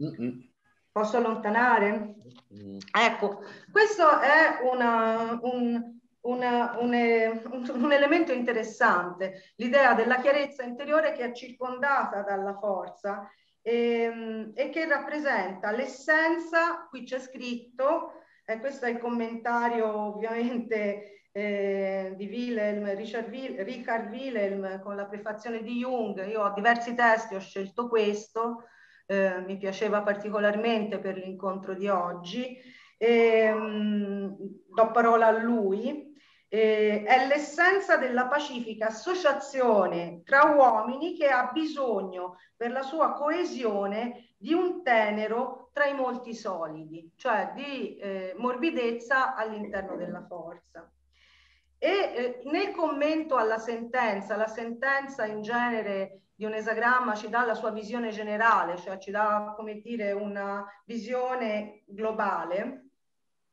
Mm-mm. Posso allontanare? Mm. Ecco, questo è una, un, una, un, un, elemento interessante, l'idea della chiarezza interiore che è circondata dalla forza e, ehm, e che rappresenta l'essenza, qui c'è scritto, e questo è il commentario ovviamente eh, di Wilhelm, Richard, Richard Wilhelm con la prefazione di Jung, io ho diversi testi, ho scelto questo, eh, mi piaceva particolarmente per l'incontro di oggi, e, mh, do parola a lui. Eh, è l'essenza della pacifica associazione tra uomini che ha bisogno per la sua coesione di un tenero tra i molti solidi, cioè di eh, morbidezza all'interno della forza. E eh, nel commento alla sentenza, la sentenza in genere di un esagramma ci dà la sua visione generale, cioè ci dà, come dire, una visione globale,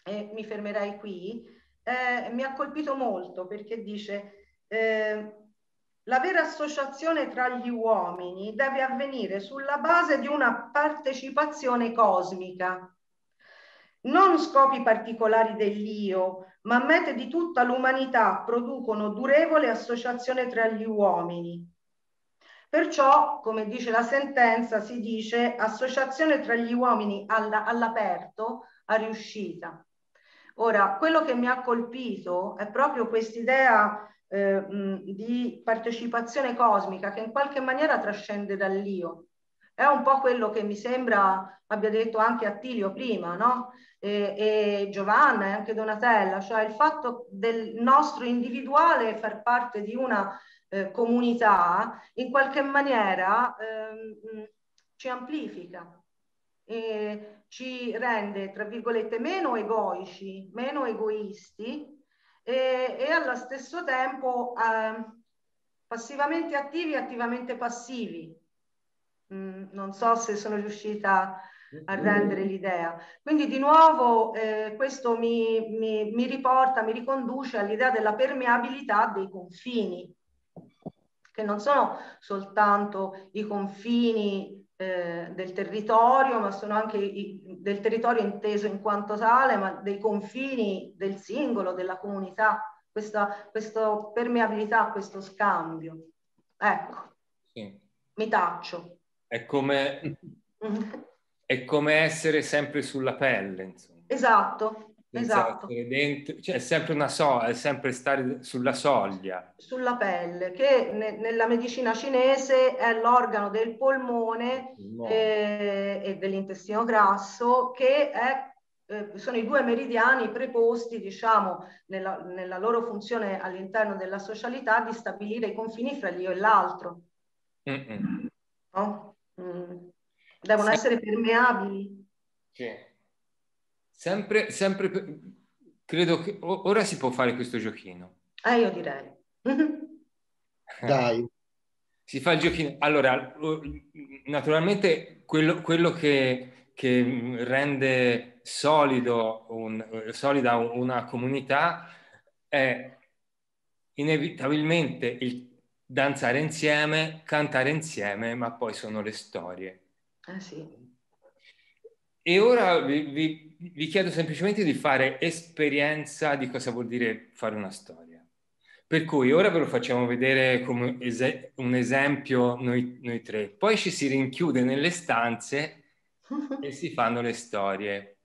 e mi fermerei qui, eh, mi ha colpito molto perché dice eh, la vera associazione tra gli uomini deve avvenire sulla base di una partecipazione cosmica, non scopi particolari dell'io, ma mete di tutta l'umanità producono durevole associazione tra gli uomini. Perciò, come dice la sentenza, si dice associazione tra gli uomini all'aperto a riuscita. Ora, quello che mi ha colpito è proprio quest'idea eh, di partecipazione cosmica che in qualche maniera trascende dall'io. È un po' quello che mi sembra abbia detto anche Attilio prima, no? E, e Giovanna e anche Donatella, cioè il fatto del nostro individuale far parte di una eh, comunità in qualche maniera eh, ci amplifica eh, ci rende, tra virgolette, meno egoici, meno egoisti e, e allo stesso tempo eh, passivamente attivi e attivamente passivi. Mm, non so se sono riuscita a rendere l'idea. Quindi di nuovo eh, questo mi, mi, mi riporta, mi riconduce all'idea della permeabilità dei confini, che non sono soltanto i confini eh, del territorio, ma sono anche i, del territorio inteso in quanto tale, ma dei confini del singolo, della comunità, questa, questa permeabilità, questo scambio. Ecco, sì. mi taccio. È come, è come essere sempre sulla pelle, insomma. Esatto, Esatto. Dentro, cioè è sempre una soglia, è sempre stare sulla soglia. Sulla pelle, che ne, nella medicina cinese è l'organo del polmone eh, e dell'intestino grasso, che è, eh, sono i due meridiani preposti, diciamo, nella, nella loro funzione all'interno della socialità di stabilire i confini fra l'io e l'altro. No? Mm. Devono essere permeabili. Sì. Sempre, sempre, credo che ora si può fare questo giochino. Ah, io direi. Dai. Si fa il giochino. Allora, naturalmente quello, quello che, che, rende solido un, solida una comunità è inevitabilmente il danzare insieme, cantare insieme, ma poi sono le storie. Ah sì. E ora vi, vi, vi, chiedo semplicemente di fare esperienza di cosa vuol dire fare una storia. Per cui ora ve lo facciamo vedere come es- un esempio noi, noi, tre, poi ci si rinchiude nelle stanze e si fanno le storie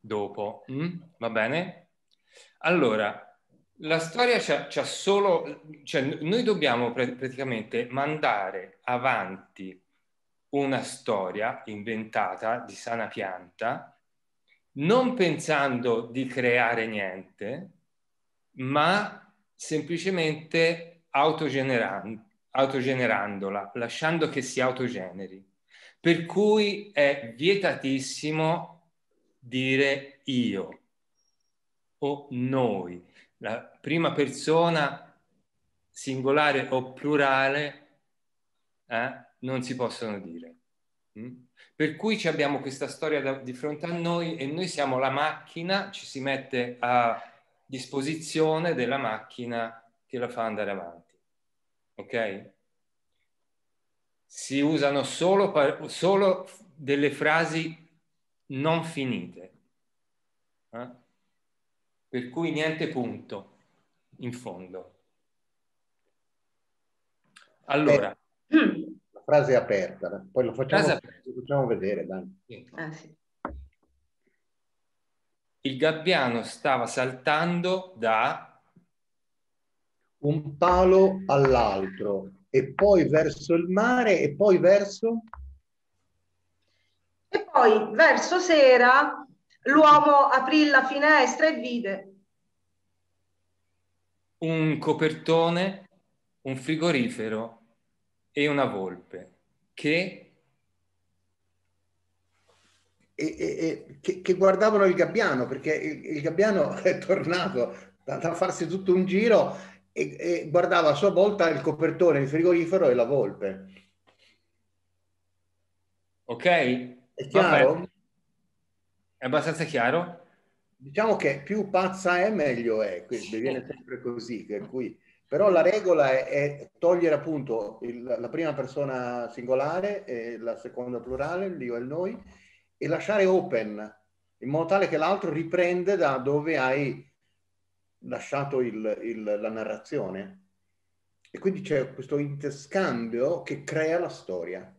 dopo. Mm? Va bene? Allora, la storia c'ha, c'ha solo, cioè noi dobbiamo pr- praticamente mandare avanti una storia inventata di sana pianta, non pensando di creare niente, ma semplicemente autogeneran- autogenerandola, lasciando che si autogeneri. Per cui è vietatissimo dire io o noi. La prima persona singolare o plurale eh, non si possono dire. Mm? Per cui abbiamo questa storia da, di fronte a noi e noi siamo la macchina, ci si mette a disposizione della macchina che la fa andare avanti. Ok? Si usano solo, solo delle frasi non finite. Eh? Per cui niente punto in fondo. Allora. Eh, frase aperta, poi lo facciamo, lo facciamo vedere. Dai. Sì. Ah, sì. Il gabbiano stava saltando da un palo all'altro e poi verso il mare e poi verso e poi verso sera l'uomo aprì la finestra e vide un copertone, un frigorifero e una volpe che e, e, che, che, guardavano il gabbiano perché il, il gabbiano è tornato da, da, farsi tutto un giro e, e, guardava a sua volta il copertone, il frigorifero e la volpe. Ok? È chiaro? È abbastanza chiaro? Diciamo che più pazza è meglio è, quindi viene sempre così, per cui però la regola è, è togliere appunto il, la prima persona singolare e la seconda plurale, l'io e il noi, e lasciare open, in modo tale che l'altro riprende da dove hai lasciato il, il, la narrazione. E quindi c'è questo interscambio che crea la storia,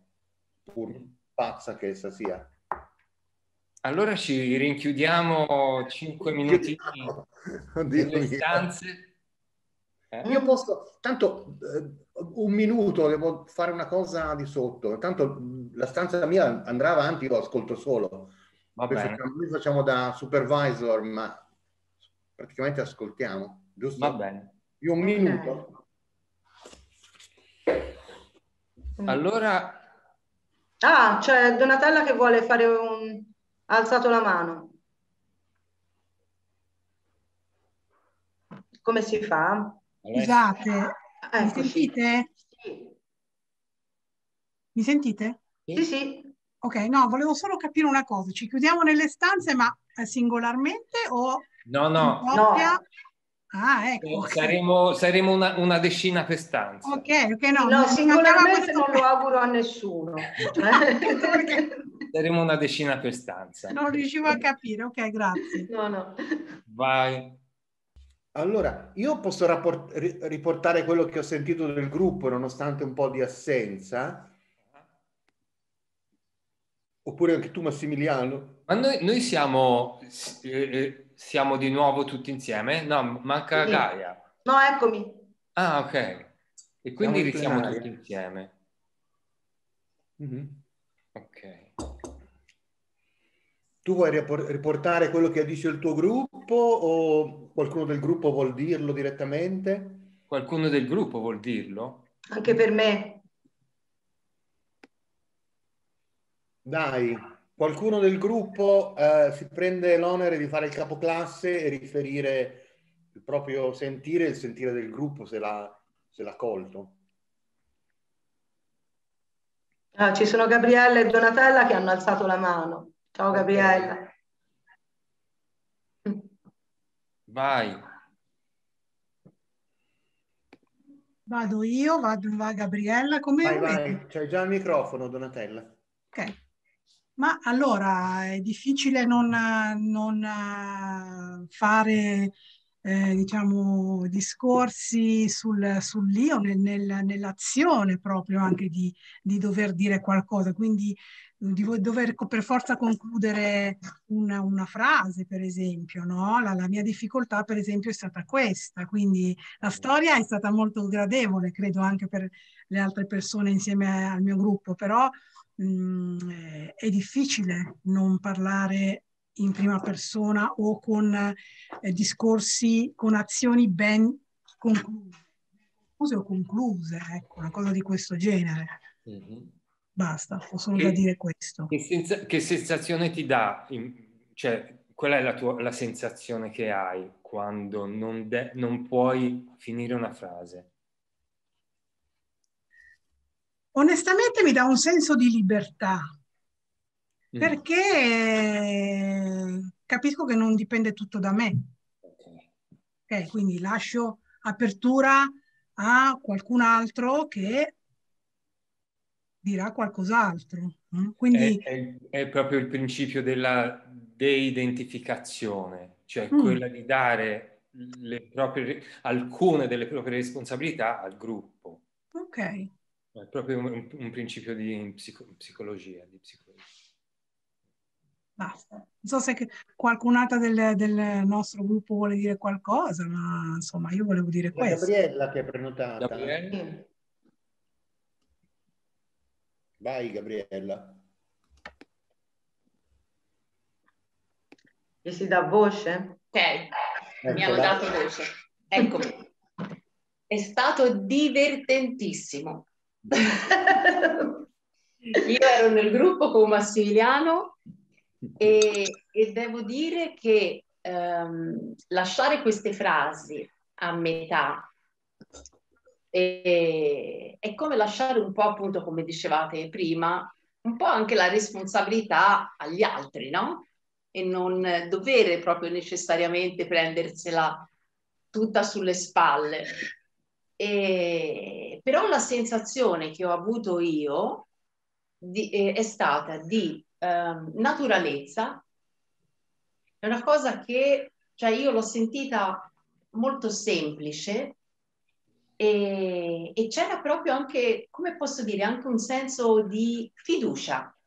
pur pazza che essa sia. Allora ci rinchiudiamo cinque minuti nelle stanze eh? Io posso, tanto eh, un minuto, devo fare una cosa di sotto, tanto la stanza mia andrà avanti, io ascolto solo. Va bene. Facciamo, noi facciamo da supervisor, ma praticamente ascoltiamo, giusto? Va bene. Io un minuto. Allora... Ah, c'è Donatella che vuole fare un... ha alzato la mano. Come si fa? Scusate, mi sentite? Sì. Mi sentite? Sì, sì. Ok, no, volevo solo capire una cosa. Ci chiudiamo nelle stanze, ma eh, singolarmente o no, no. No. Ah, ecco. Saremo, saremo una, una, decina per stanza. Ok, ok, no. No, singolarmente non lo auguro a nessuno. saremo una decina per stanza. Non riuscivo a capire, ok, grazie. No, no. Vai. Allora, io posso rapport- riportare quello che ho sentito del gruppo nonostante un po' di assenza? Oppure anche tu Massimiliano? Ma noi, noi siamo, eh, eh, siamo, di nuovo tutti insieme? No, manca sì. Gaia. No, eccomi. Ah, ok. E quindi siamo tutti insieme. Mm-hmm. Ok. Tu vuoi riportare quello che dice il tuo gruppo o qualcuno del gruppo vuol dirlo direttamente? Qualcuno del gruppo vuol dirlo? Anche per me. Dai, qualcuno del gruppo eh, si prende l'onere di fare il capoclasse e riferire il proprio sentire il sentire del gruppo se l'ha, se l'ha colto. Ah, ci sono Gabriella e Donatella che hanno alzato la mano. Ciao Gabriella. Vai. Vado io, vado va Gabriella, come vai, vai. C'hai già il microfono, Donatella. Ok. Ma allora è difficile non, non eh, fare eh, diciamo, discorsi sul, sull'io, nel, nel, nell'azione proprio anche di, di dover dire qualcosa. Quindi di dover per forza concludere una, una frase, per esempio, no? La, la, mia difficoltà, per esempio, è stata questa, quindi la storia è stata molto gradevole, credo anche per le altre persone insieme al mio gruppo, però mh, mm, è difficile non parlare in prima persona o con eh, discorsi, con azioni ben concluse, concluse o concluse, ecco, una cosa di questo genere. Mm-hmm Basta, ho solo che, da dire questo. Che, senza, che sensazione ti dà? In, cioè, qual è la, tua, la sensazione che hai quando non, de, non puoi finire una frase? Onestamente mi dà un senso di libertà, mm. perché capisco che non dipende tutto da me. Okay. okay. quindi lascio apertura a qualcun altro che dirà qualcos'altro. Quindi... È, è, è, proprio il principio della de-identificazione, cioè mm. quella di dare proprie, alcune delle proprie responsabilità al gruppo. Ok. È proprio un, un principio di psico, psicologia, di psicologia. Basta. Non so se qualcun'altra del, del, nostro gruppo vuole dire qualcosa, ma insomma io volevo dire questo. Gabriella che è prenotata. Gabriella? Vai Gabriella. Gli si dà voce? Ok, ecco mi hanno dato voce. Eccomi. È stato divertentissimo. Io ero nel gruppo con Massimiliano e, e devo dire che um, lasciare queste frasi a metà e, è come lasciare un po', appunto, come dicevate prima, un po' anche la responsabilità agli altri, no? E non dovere proprio necessariamente prendersela tutta sulle spalle. E, però la sensazione che ho avuto io di, eh, è stata di eh, naturalezza, è una cosa che cioè io l'ho sentita molto semplice e, e c'era proprio anche, come posso dire, anche un senso di fiducia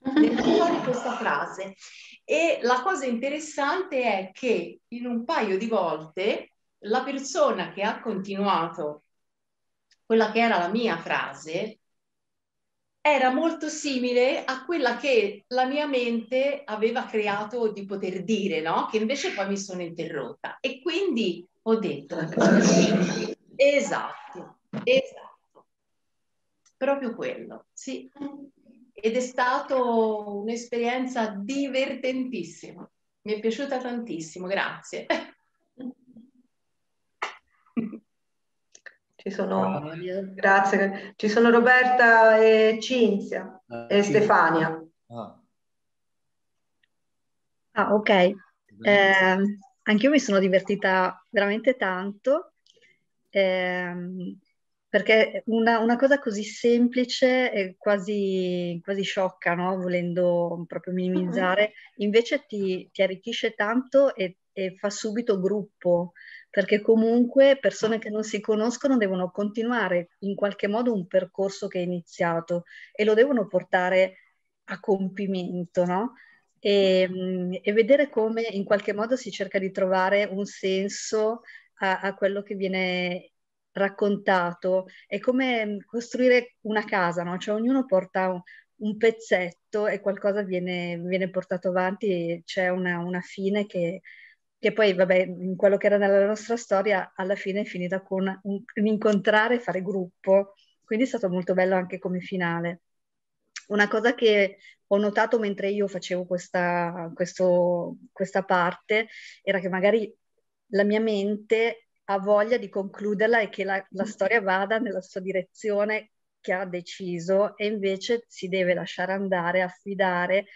nel fare questa frase. E la cosa interessante è che in un paio di volte la persona che ha continuato quella che era la mia frase era molto simile a quella che la mia mente aveva creato di poter dire, no? Che invece poi mi sono interrotta. E quindi ho detto, esatto, esatto, proprio quello, sì. Ed è stata un'esperienza divertentissima, mi è piaciuta tantissimo, grazie. Ci sono, grazie, ci sono Roberta e Cinzia ah, e Stefania. Ah, ah ok. Eh, anch'io mi sono divertita veramente tanto ehm, perché una, una, cosa così semplice e quasi, quasi sciocca, no? volendo proprio minimizzare, invece ti, ti arricchisce tanto e, e, fa subito gruppo, perché comunque persone che non si conoscono devono continuare in qualche modo un percorso che è iniziato e lo devono portare a compimento, no? E, ehm, e, vedere come in qualche modo si cerca di trovare un senso a, a quello che viene raccontato. È come costruire una casa, no? Cioè ognuno porta un, un pezzetto e qualcosa viene, viene, portato avanti e c'è una, una fine che, che, poi, vabbè, in quello che era nella nostra storia, alla fine è finita con un, un incontrare e fare gruppo. Quindi è stato molto bello anche come finale. Una cosa che ho notato mentre io facevo questa, questo, questa parte era che magari la mia mente ha voglia di concluderla e che la, la storia vada nella sua direzione che ha deciso e invece si deve lasciare andare, affidare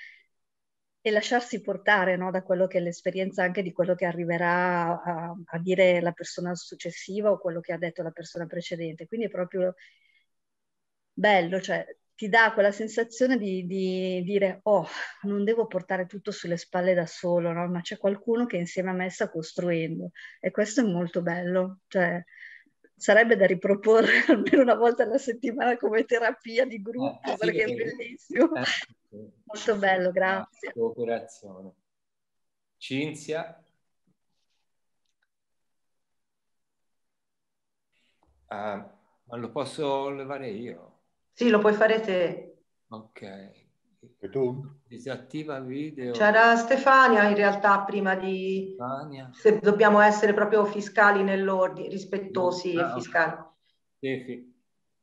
e lasciarsi portare no, da quello che è l'esperienza anche di quello che arriverà a, a, dire la persona successiva o quello che ha detto la persona precedente. Quindi è proprio bello, cioè ti dà quella sensazione di, di, dire, oh, non devo portare tutto sulle spalle da solo, no? ma c'è qualcuno che insieme a me sta costruendo e questo è molto bello. Cioè, sarebbe da riproporre almeno una volta alla settimana come terapia di gruppo eh, perché sì, è bellissimo. Eh, sì. Molto bello, grazie. Cooperazione. Cinzia? Ah, ma lo posso levare io? Sì, lo puoi fare te. Ok. E tu? Disattiva video. C'era Stefania in realtà prima di... Stefania. Se dobbiamo essere proprio fiscali nell'ordine, rispettosi ah, e fiscali. Stefi.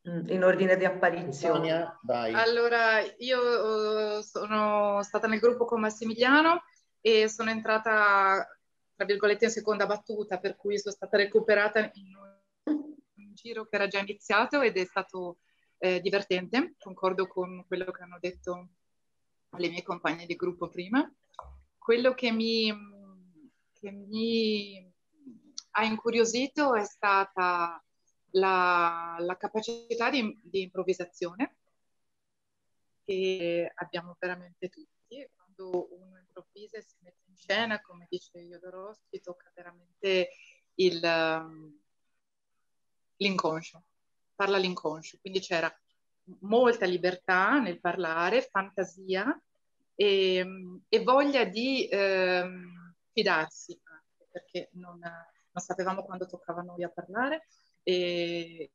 mm, in ordine di apparizione. Allora, io sono stata nel gruppo con Massimiliano e sono entrata, tra virgolette, in seconda battuta, per cui sono stata recuperata in un giro che era già iniziato ed è stato eh, divertente, concordo con quello che hanno detto le mie compagne di gruppo prima. Quello che mi, che mi ha incuriosito è stata la, la capacità di, di, improvvisazione che abbiamo veramente tutti. Quando uno improvvisa e si mette in scena, come dice Jodorowsky, tocca veramente il, l'inconscio, parla l'inconscio. Quindi c'era molta libertà nel parlare, fantasia e, e voglia di eh, fidarsi, perché non, non sapevamo quando toccava a noi a parlare e,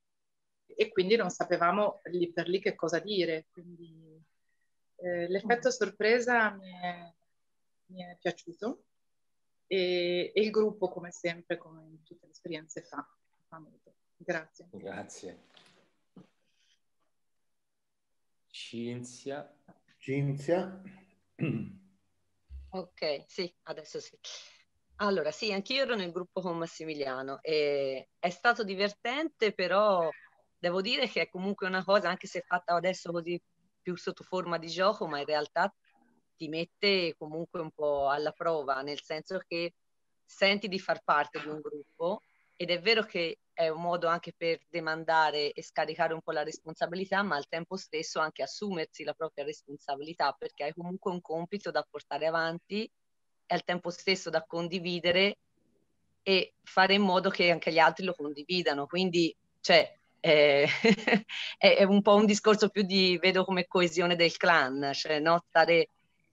e quindi non sapevamo lì per lì che cosa dire. Quindi eh, l'effetto mm. sorpresa mi è, mi è piaciuto e, e, il gruppo, come sempre, come in tutte le esperienze, fa, fa molto. Grazie. Grazie. Cinzia. Cinzia. Ok, sì, adesso sì. Allora, sì, anch'io ero nel gruppo con Massimiliano e è stato divertente, però devo dire che è comunque una cosa, anche se fatta adesso così più sotto forma di gioco, ma in realtà ti mette comunque un po' alla prova, nel senso che senti di far parte di un gruppo ed è vero che è un modo anche per demandare e scaricare un po' la responsabilità, ma al tempo stesso anche assumersi la propria responsabilità, perché hai comunque un compito da portare avanti e al tempo stesso da condividere e fare in modo che anche gli altri lo condividano. Quindi, cioè, eh, è, un po' un discorso più di, vedo come coesione del clan, cioè no? stare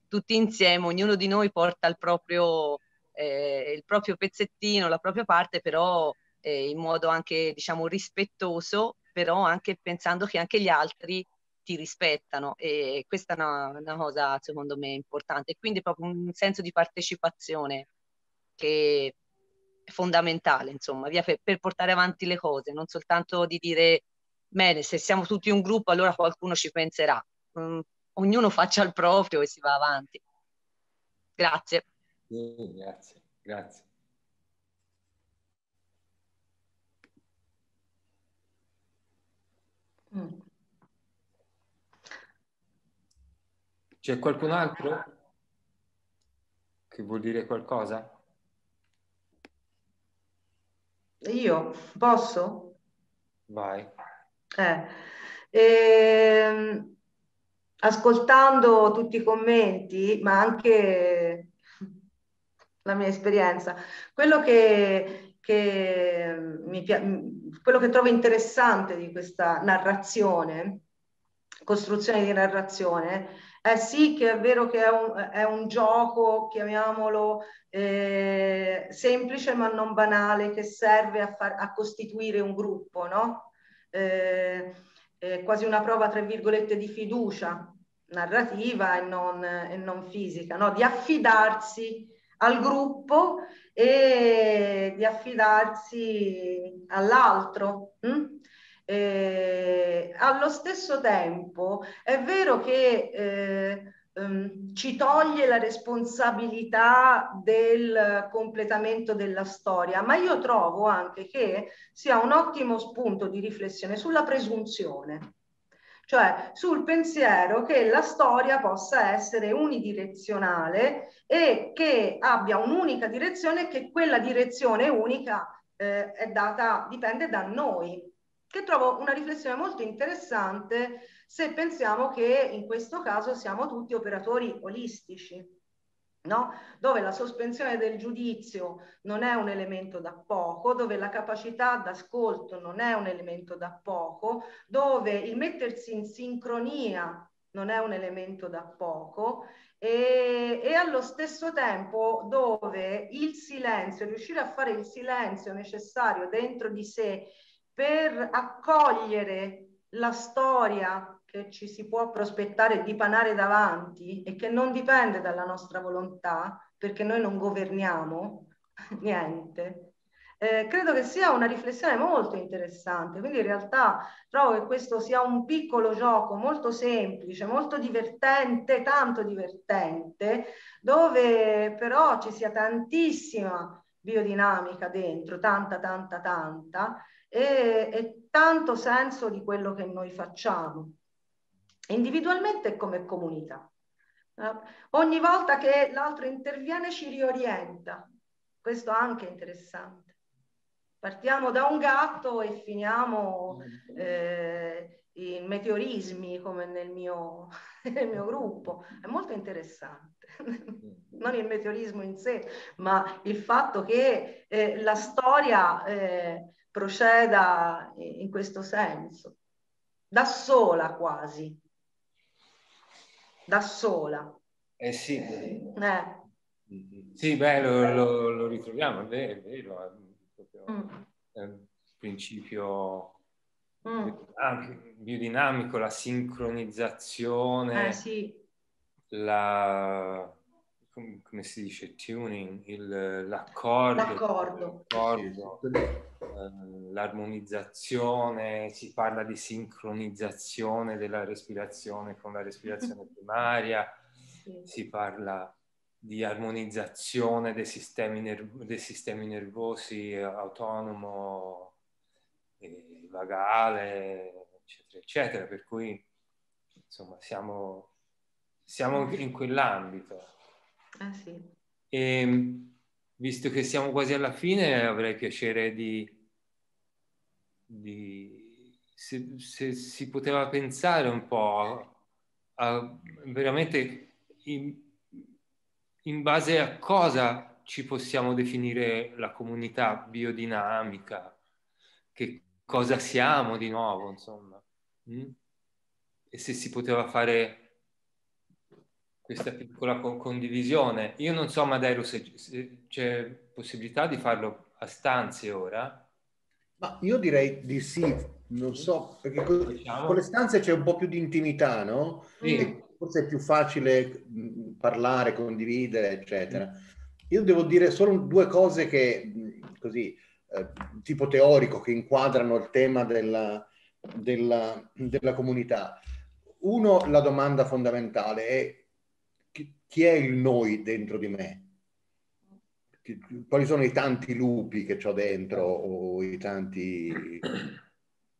tutti insieme, ognuno di noi porta il proprio, eh, il proprio pezzettino, la propria parte, però eh, in modo anche, diciamo, rispettoso, però anche pensando che anche gli altri ti rispettano e questa è una, una cosa secondo me importante. Quindi proprio un senso di partecipazione che è fondamentale, insomma, via per, per portare avanti le cose, non soltanto di dire bene, se siamo tutti un gruppo allora qualcuno ci penserà. Um, ognuno faccia il proprio e si va avanti. Grazie. Sì, grazie, grazie. C'è qualcun altro che vuol dire qualcosa? Io posso? Vai. Eh, ehm, ascoltando tutti i commenti, ma anche la mia esperienza, quello che, che, mi, quello che trovo interessante di questa narrazione, costruzione di narrazione, eh sì che è vero che è un, è un gioco, chiamiamolo eh, semplice ma non banale, che serve a, far, a costituire un gruppo, no? Eh, quasi una prova, tra virgolette, di fiducia narrativa e non, e non fisica, no? di affidarsi al gruppo e di affidarsi all'altro. Eh, allo stesso tempo è vero che eh, ehm, ci toglie la responsabilità del completamento della storia, ma io trovo anche che sia un ottimo spunto di riflessione sulla presunzione cioè sul pensiero che la storia possa essere unidirezionale e che abbia un'unica direzione e che quella direzione unica eh, è data, dipende da noi che trovo una riflessione molto interessante se pensiamo che in questo caso siamo tutti operatori olistici. No? dove la sospensione del giudizio non è un elemento da poco, dove la capacità d'ascolto non è un elemento da poco, dove il mettersi in sincronia non è un elemento da poco e, e, allo stesso tempo dove il silenzio, riuscire a fare il silenzio necessario dentro di sé per accogliere la storia che ci si può prospettare di panare davanti e che non dipende dalla nostra volontà, perché noi non governiamo niente, eh, credo che sia una riflessione molto interessante. Quindi in realtà trovo che questo sia un piccolo gioco molto semplice, molto divertente, tanto divertente, dove però ci sia tantissima biodinamica dentro, tanta, tanta, tanta, e, e tanto senso di quello che noi facciamo, individualmente e come comunità. Eh, ogni volta che l'altro interviene ci riorienta, questo anche è interessante. Partiamo da un gatto e finiamo eh, in meteorismi come nel mio, nel mio gruppo. È molto interessante. non il meteorismo in sé, ma il fatto che eh, la storia eh, proceda in questo senso, da sola quasi, da sola. Eh sì. Eh. Sì, beh, lo, lo, lo ritroviamo, è vero, è proprio mm. è un principio mm. biodinamico, la sincronizzazione, eh, sì. la come si dice, tuning, il, l'accordo, l'accordo. l'accordo eh, l'armonizzazione, si parla di sincronizzazione della respirazione con la respirazione primaria, sì. si parla di armonizzazione dei sistemi, nerv- dei sistemi nervosi autonomo, e vagale, eccetera, eccetera, per cui insomma siamo, siamo in quell'ambito. Ah, sì. E, ehm, visto che siamo quasi alla fine, avrei piacere di, di se, se, si poteva pensare un po' a, a veramente in, in base a cosa ci possiamo definire la comunità biodinamica, che cosa siamo di nuovo, insomma. Mm? E se si poteva fare questa piccola condivisione. Io non so, Madero, se, c'è possibilità di farlo a stanze ora. Ma io direi di sì, non so, perché con, diciamo. con le stanze c'è un po' più di intimità, no? Sì. forse è più facile parlare, condividere, eccetera. Io devo dire solo due cose che, così, eh, tipo teorico, che inquadrano il tema della, della, della comunità. Uno, la domanda fondamentale è chi è il noi dentro di me? Quali sono i tanti lupi che ho dentro o i tanti,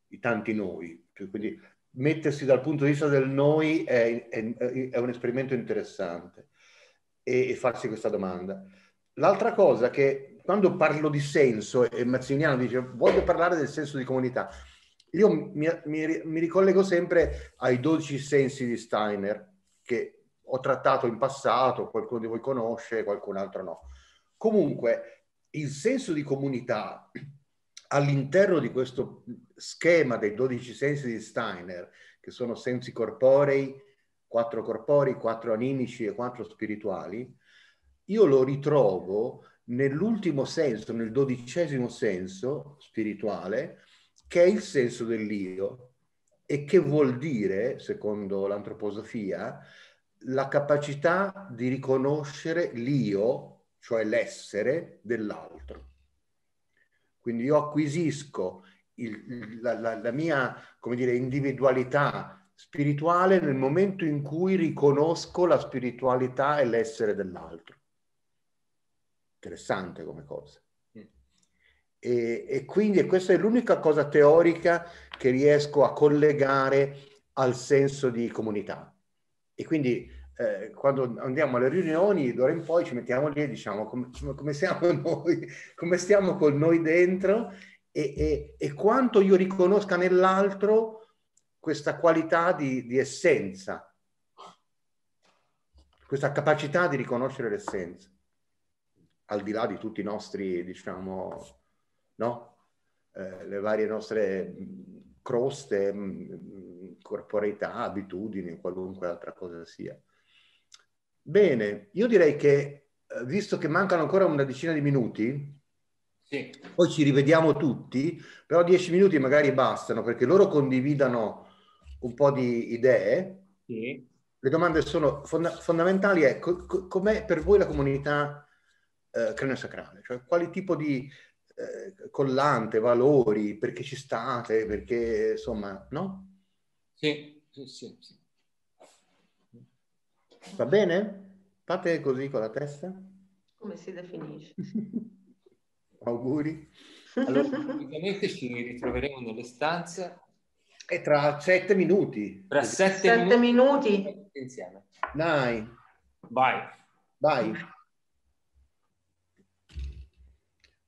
i tanti noi? Quindi mettersi dal punto di vista del noi è, è, è un esperimento interessante e, e, farsi questa domanda. L'altra cosa che quando parlo di senso e Mazziniano dice voglio parlare del senso di comunità, io mi, mi, mi ricollego sempre ai 12 sensi di Steiner che ho trattato in passato, qualcuno di voi conosce, qualcun altro no. Comunque, il senso di comunità all'interno di questo schema dei 12 sensi di Steiner, che sono sensi corporei, quattro corporei, quattro animici e quattro spirituali, io lo ritrovo nell'ultimo senso, nel dodicesimo senso spirituale, che è il senso dell'io e che vuol dire, secondo l'antroposofia, la capacità di riconoscere l'io, cioè l'essere dell'altro. Quindi io acquisisco il, la, la, la, mia, come dire, individualità spirituale nel momento in cui riconosco la spiritualità e l'essere dell'altro. Interessante come cosa. E, e quindi questa è l'unica cosa teorica che riesco a collegare al senso di comunità. E quindi eh, quando andiamo alle riunioni, d'ora in poi ci mettiamo lì e diciamo come, come siamo noi, come stiamo con noi dentro e, e, e quanto io riconosca nell'altro questa qualità di, di, essenza, questa capacità di riconoscere l'essenza, al di là di tutti i nostri, diciamo, no? Eh, le varie nostre croste, corporeità, abitudini, qualunque altra cosa sia. Bene, io direi che, eh, visto che mancano ancora una decina di minuti, sì. poi ci rivediamo tutti, però dieci minuti magari bastano perché loro condividano un po' di idee. Sì. Le domande sono fonda- fondamentali, è co- com'è per voi la comunità eh, cranio-sacrale? Cioè quali tipo di eh, collante, valori, perché ci state, perché insomma, no? Sì, sì, sì. sì. Va bene? Fate così con la testa. Come si definisce? Auguri. Allora, praticamente ci ritroveremo nelle stanze. E tra sette minuti. Tra sette, sette minuti. minuti. Insieme. Dai. Vai. Vai.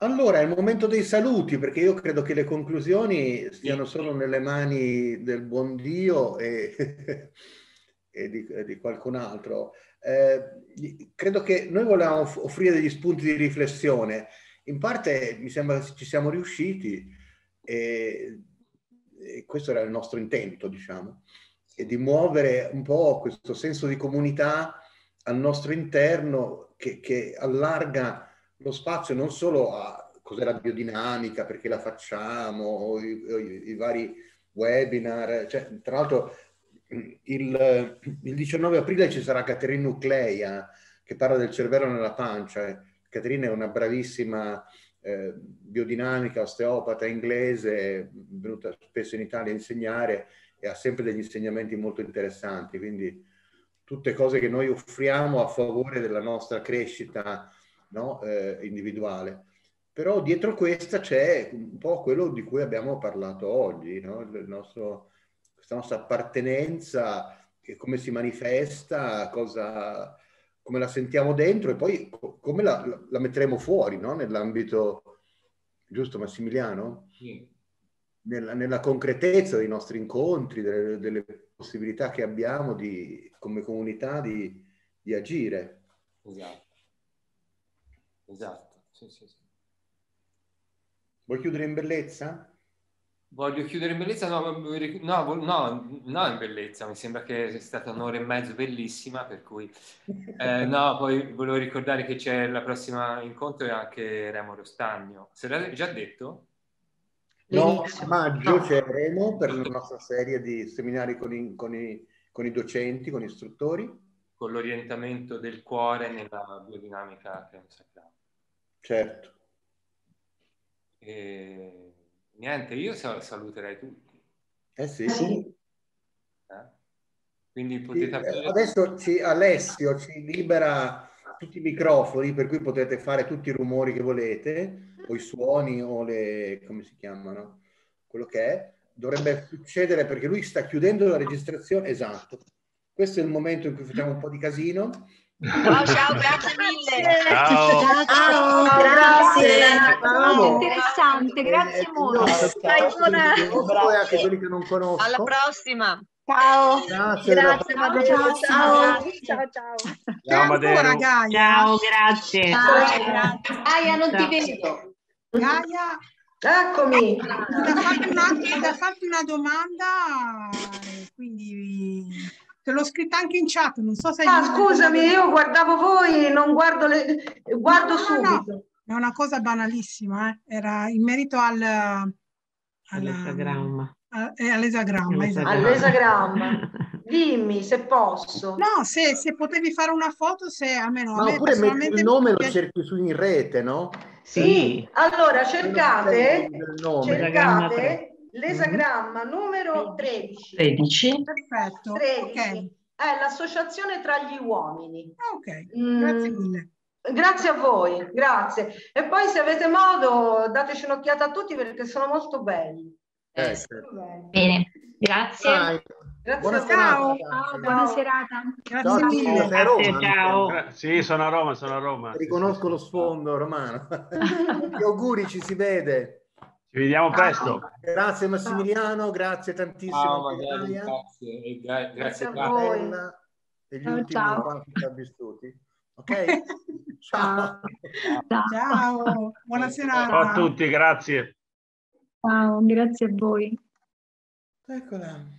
Allora, è il momento dei saluti, perché io credo che le conclusioni stiano solo nelle mani del buon Dio e, di, di, qualcun altro. Eh, credo che noi volevamo offrire degli spunti di riflessione. In parte mi sembra ci siamo riusciti e, e questo era il nostro intento, diciamo, di muovere un po' questo senso di comunità al nostro interno che, che allarga lo spazio non solo a cos'è la biodinamica, perché la facciamo, i, i, i vari webinar, cioè, tra l'altro il, il, 19 aprile ci sarà Caterina Nucleia che parla del cervello nella pancia. Caterina è una bravissima eh, biodinamica, osteopata inglese, venuta spesso in Italia a insegnare e ha sempre degli insegnamenti molto interessanti, quindi tutte cose che noi offriamo a favore della nostra crescita no? eh, individuale. Però dietro questa c'è un po' quello di cui abbiamo parlato oggi, no? Il nostro, questa nostra appartenenza, come si manifesta, cosa, come la sentiamo dentro e poi come la, la metteremo fuori no? nell'ambito, giusto Massimiliano? Sì. Nella, nella, concretezza dei nostri incontri, delle, delle possibilità che abbiamo di, come comunità di, di agire. Esatto. Esatto, sì, sì, sì. Vuoi chiudere in bellezza? Voglio chiudere in bellezza? No, no, no, no, in bellezza, mi sembra che sia stata un'ora e mezzo bellissima, per cui... Eh, no, poi volevo ricordare che c'è la prossima incontro e anche Remo Rostagno. Se l'hai già detto? No, a maggio no. c'è Remo per la nostra serie di seminari con i, con, i, con i docenti, con gli istruttori. Con l'orientamento del cuore nella biodinamica cremosacrale. Certo. E niente, io saluterei tutti. Eh sì. sì. Eh? Quindi potete... Sì, adesso ci, Alessio ci libera tutti i microfoni, per cui potete fare tutti i rumori che volete, o i suoni, o le... come si chiamano? Quello che è. Dovrebbe succedere perché lui sta chiudendo la registrazione. Esatto. Questo è il momento in cui facciamo un po' di casino Ciao, ciao, grazie mille. Ciao. Ciao, grazie. Ciao. Interessante, grazie eh, molto. Dai, buona. Anche quelli che non conosco. Alla prossima. Ciao. Grazie. Grazie. Ciao, ciao. Ciao, ciao. Ciao. Ciao, grazie. Ciao, grazie. Gaia, non ti vedo. Gaia. Eccomi. Da farti una, da farti una domanda, quindi Te l'ho scritta anche in chat, non so se... Ah, scusami, io guardavo voi, non guardo le... guardo no, subito. No, È una cosa banalissima, eh. era in merito al... All'esagramma. Eh, all'esagramma, esatto. All'esagramma. Dimmi se posso. No, se, se, potevi fare una foto, se almeno... No, oppure metti il nome lo cerchi su in rete, no? Sì, sì. allora cercate, cercate L'esagramma numero 13. 13. Perfetto. 13. Okay. È l'associazione tra gli uomini. Ok, grazie mm. mille. Grazie a voi, grazie. E poi se avete modo dateci un'occhiata a tutti perché sono molto belli. Eh, Bene, grazie. Grazie Buona ciao. ciao. Buona serata. Grazie ciao, mille. Sei a Roma? Ciao. Sì, sono a Roma, sono a Roma. Riconosco lo sfondo romano. Gli auguri, ci si vede. Ci vediamo presto. Grazie Massimiliano, grazie tantissimo. Ciao, magari, grazie, e gra- grazie, a voi. E gli ciao, ultimi ciao. vissuti. Ok? ciao. ciao. Ciao. Buona serata. Ciao a tutti, grazie. Ciao, grazie a voi. Eccola.